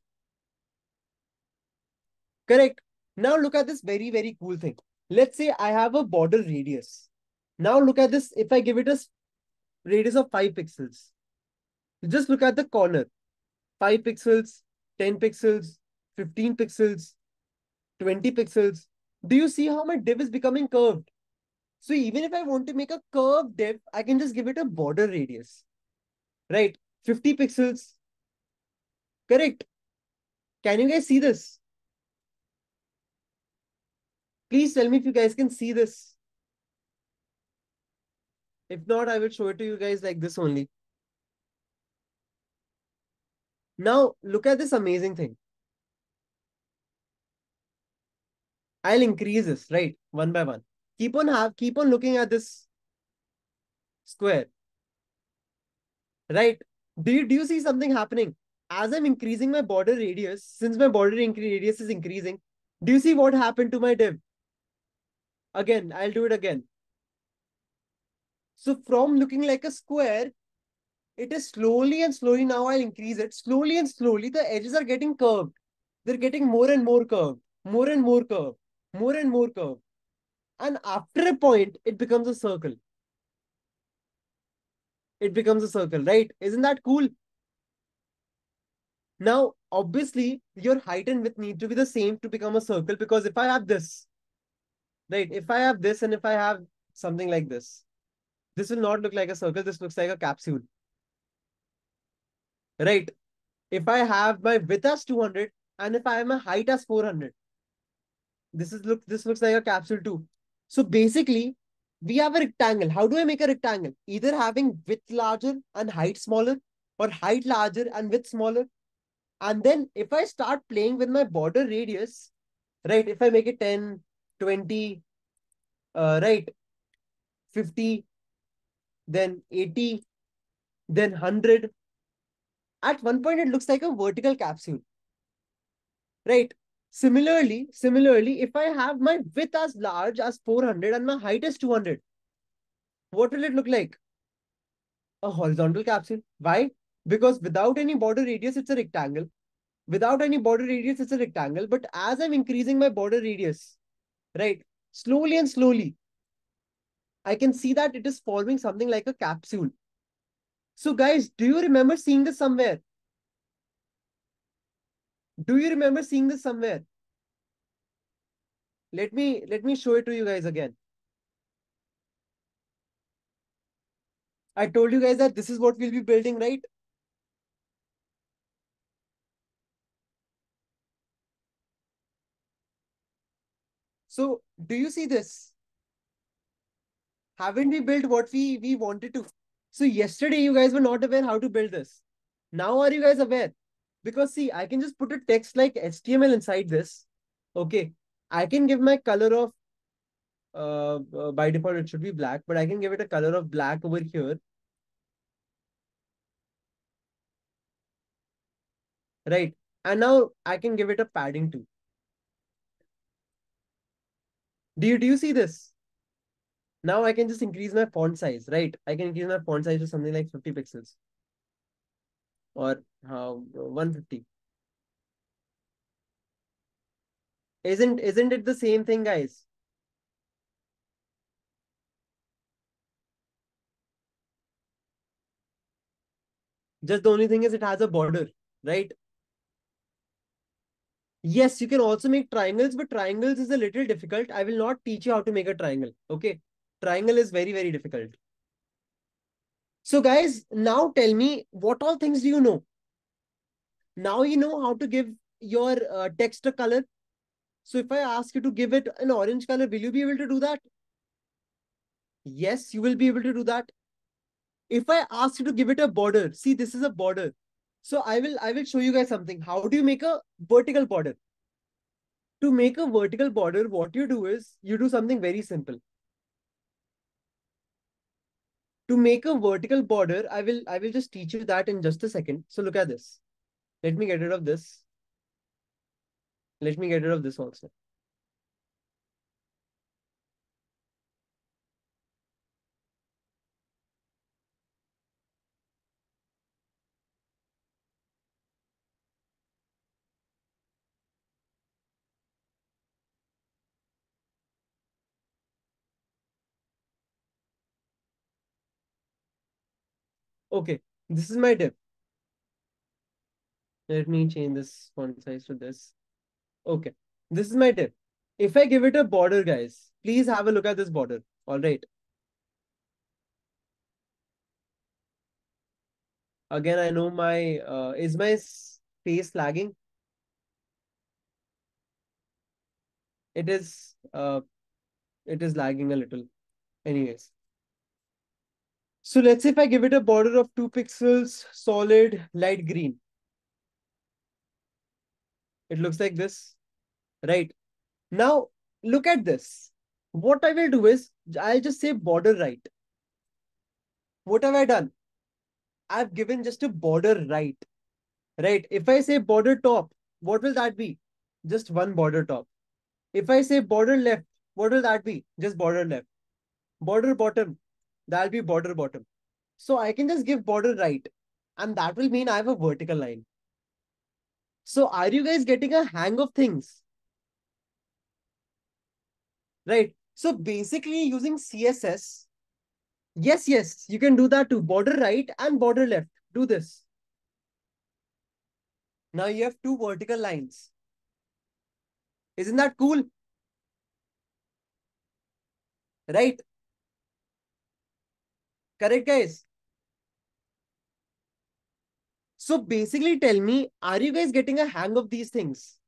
Correct. Now look at this very, very cool thing. Let's say I have a border radius. Now look at this. If I give it a radius of 5 pixels, just look at the corner. 5 pixels, 10 pixels, 15 pixels, 20 pixels. Do you see how my div is becoming curved? So even if I want to make a curved div, I can just give it a border radius. Right? 50 pixels, Correct. Can you guys see this? Please tell me if you guys can see this. If not, I will show it to you guys like this only. Now, look at this amazing thing. I'll increase this, right? One by one. Keep on have keep on looking at this square. Right? Do you do you see something happening? As I'm increasing my border radius, since my border radius is increasing, do you see what happened to my div? Again, I'll do it again. So from looking like a square, it is slowly and slowly now I'll increase it. Slowly and slowly, the edges are getting curved. They're getting more and more curved, more and more curved, more and more curved. And after a point, it becomes a circle. It becomes a circle, right? Isn't that cool? Now, obviously, your height and width need to be the same to become a circle because if I have this, right? If I have this and if I have something like this, this will not look like a circle. This looks like a capsule. Right? If I have my width as 200 and if I have my height as 400, this is look this looks like a capsule too. So basically, we have a rectangle. How do I make a rectangle? Either having width larger and height smaller or height larger and width smaller. And then if I start playing with my border radius, right, if I make it 10, 20, uh, right, 50, then 80, then 100. At one point, it looks like a vertical capsule. Right? Similarly, similarly, if I have my width as large as 400 and my height is 200, what will it look like? A horizontal capsule. Why? Because without any border radius, it's a rectangle. Without any border radius, it's a rectangle. But as I'm increasing my border radius, right, slowly and slowly, I can see that it is forming something like a capsule. So guys, do you remember seeing this somewhere? Do you remember seeing this somewhere? Let me let me show it to you guys again. I told you guys that this is what we'll be building, right? So do you see this? Haven't we built what we, we wanted to? So yesterday you guys were not aware how to build this. Now are you guys aware? Because see, I can just put a text like HTML inside this. Okay. I can give my color of, uh, uh, by default it should be black, but I can give it a color of black over here. Right. And now I can give it a padding too. Do you, do you see this? Now I can just increase my font size, right? I can increase my font size to something like 50 pixels or uh, 150. Isn't, isn't it the same thing, guys? Just the only thing is it has a border, right? Yes, you can also make triangles, but triangles is a little difficult. I will not teach you how to make a triangle. Okay. Triangle is very, very difficult. So guys, now tell me what all things do you know? Now you know how to give your uh, text a color. So if I ask you to give it an orange color, will you be able to do that? Yes, you will be able to do that. If I ask you to give it a border, see, this is a border. So I will I will show you guys something. How do you make a vertical border? To make a vertical border, what you do is you do something very simple. To make a vertical border, I will I will just teach you that in just a second. So look at this. Let me get rid of this. Let me get rid of this also. Okay, this is my div. Let me change this font size to this. Okay, this is my div. If I give it a border, guys, please have a look at this border. All right. Again, I know my, uh, is my face lagging? It is, uh, it is lagging a little. Anyways. So let's say if I give it a border of two pixels, solid, light green. It looks like this, right? Now, look at this. What I will do is, I'll just say border right. What have I done? I've given just a border right, right? If I say border top, what will that be? Just one border top. If I say border left, what will that be? Just border left. Border bottom, that'll be border bottom. So I can just give border right and that will mean I have a vertical line. So are you guys getting a hang of things? Right. So basically using CSS, yes, yes, you can do that too. Border right and border left. Do this. Now you have two vertical lines. Isn't that cool? Right? Correct, guys? So basically tell me, are you guys getting a hang of these things?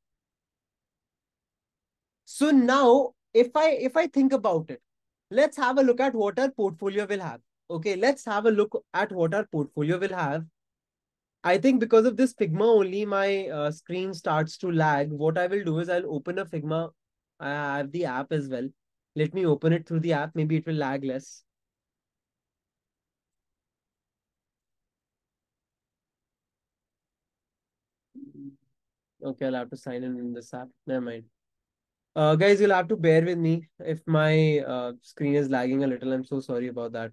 So now if I if I think about it, let's have a look at what our portfolio will have. Okay, let's have a look at what our portfolio will have. I think because of this Figma only, my uh, screen starts to lag. What I will do is I'll open a Figma. I have the app as well. Let me open it through the app. Maybe it will lag less. Okay, I'll have to sign in in this app. Never mind. Uh, guys, you'll have to bear with me if my uh, screen is lagging a little. I'm so sorry about that.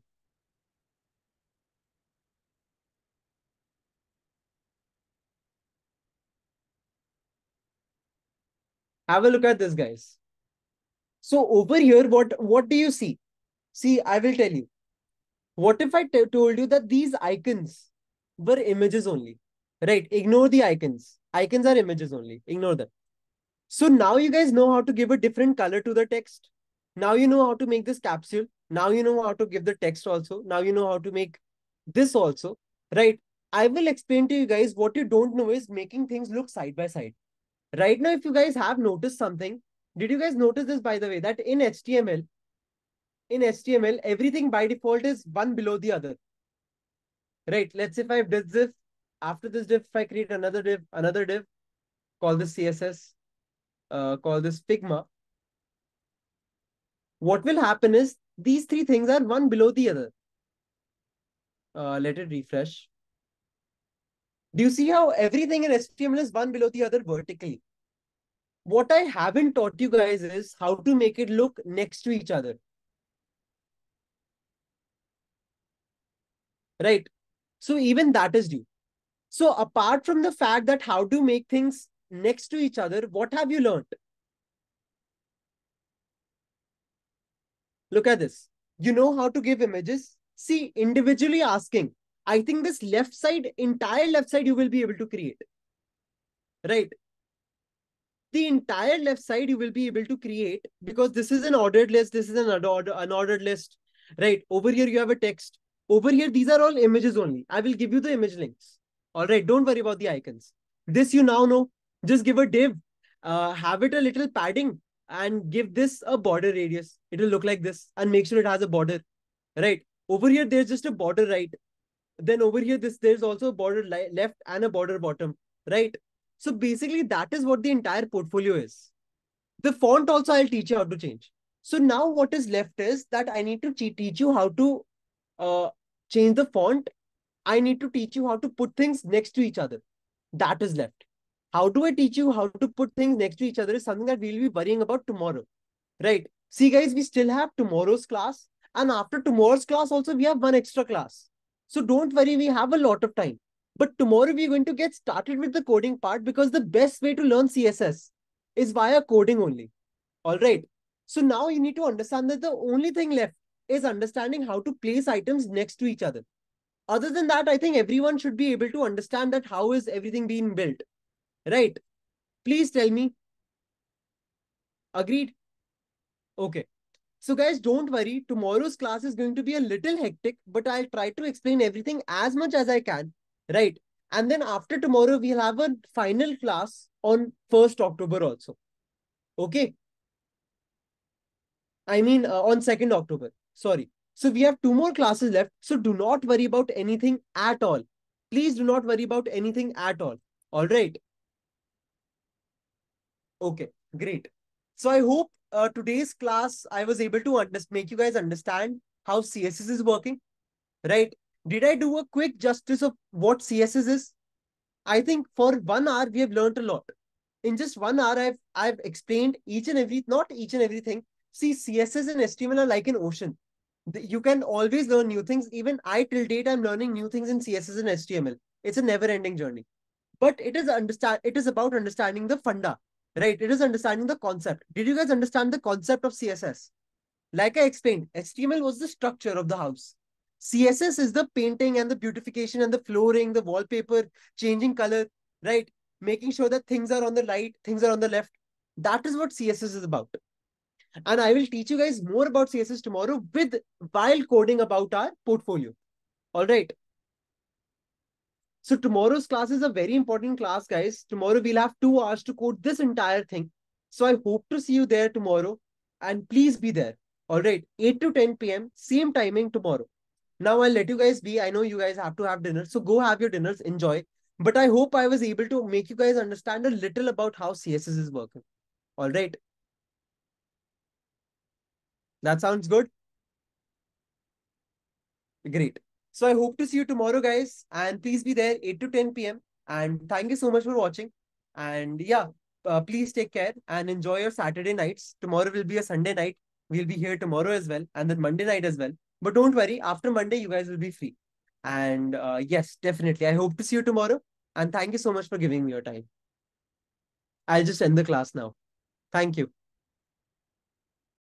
Have a look at this, guys. So over here, what, what do you see? See, I will tell you. What if I told you that these icons were images only? Right? Ignore the icons. Icons are images only. Ignore them. So now you guys know how to give a different color to the text. Now you know how to make this capsule. Now you know how to give the text also. Now you know how to make this also. Right? I will explain to you guys what you don't know is making things look side by side. Right now, if you guys have noticed something, did you guys notice this by the way, that in HTML, in HTML, everything by default is one below the other. Right? Let's say if I did this, after this div, if I create another div, another div, call this CSS, uh, call this Figma. What will happen is these three things are one below the other. Uh, let it refresh. Do you see how everything in HTML is one below the other vertically? What I haven't taught you guys is how to make it look next to each other. Right? So even that is due. So apart from the fact that how to make things next to each other, what have you learned? Look at this. You know how to give images? See, individually asking, I think this left side, entire left side, you will be able to create. Right? The entire left side you will be able to create because this is an ordered list. This is an unordered list. Right? Over here, you have a text. Over here, these are all images only. I will give you the image links. All right. Don't worry about the icons. This you now know. Just give a div. Uh, have it a little padding and give this a border radius. It will look like this and make sure it has a border. Right? Over here, there's just a border right then over here this there's also a border left and a border bottom right so basically that is what the entire portfolio is the font also i'll teach you how to change so now what is left is that i need to teach you how to uh, change the font i need to teach you how to put things next to each other that is left how do i teach you how to put things next to each other is something that we'll be worrying about tomorrow right see guys we still have tomorrow's class and after tomorrow's class also we have one extra class so don't worry, we have a lot of time. But tomorrow we're going to get started with the coding part because the best way to learn CSS is via coding only. All right. So now you need to understand that the only thing left is understanding how to place items next to each other. Other than that, I think everyone should be able to understand that how is everything being built. Right. Please tell me. Agreed? Okay. So guys, don't worry. Tomorrow's class is going to be a little hectic, but I'll try to explain everything as much as I can. Right. And then after tomorrow, we'll have a final class on 1st October also. Okay. I mean, uh, on 2nd October. Sorry. So we have two more classes left. So do not worry about anything at all. Please do not worry about anything at all. All right. Okay, great. So I hope uh, today's class, I was able to make you guys understand how CSS is working, right? Did I do a quick justice of what CSS is? I think for one hour, we have learned a lot. In just one hour, I've, I've explained each and every, not each and everything. See, CSS and HTML are like an ocean. You can always learn new things. Even I, till date, I'm learning new things in CSS and HTML. It's a never ending journey. But it is understand. It is about understanding the funda, right? It is understanding the concept. Did you guys understand the concept of CSS? Like I explained, HTML was the structure of the house. CSS is the painting and the beautification and the flooring, the wallpaper, changing color, right? Making sure that things are on the right, things are on the left. That is what CSS is about. And I will teach you guys more about CSS tomorrow with while coding about our portfolio. All right. So tomorrow's class is a very important class, guys. Tomorrow we'll have two hours to code this entire thing. So I hope to see you there tomorrow. And please be there. All right. 8 to 10 p.m. Same timing tomorrow. Now I'll let you guys be. I know you guys have to have dinner. So go have your dinners. Enjoy. But I hope I was able to make you guys understand a little about how CSS is working. All right. That sounds good. Great. So I hope to see you tomorrow, guys. And please be there 8 to 10 p.m. And thank you so much for watching. And yeah, uh, please take care and enjoy your Saturday nights. Tomorrow will be a Sunday night. We'll be here tomorrow as well. And then Monday night as well. But don't worry, after Monday, you guys will be free. And uh, yes, definitely. I hope to see you tomorrow. And thank you so much for giving me your time. I'll just end the class now. Thank you.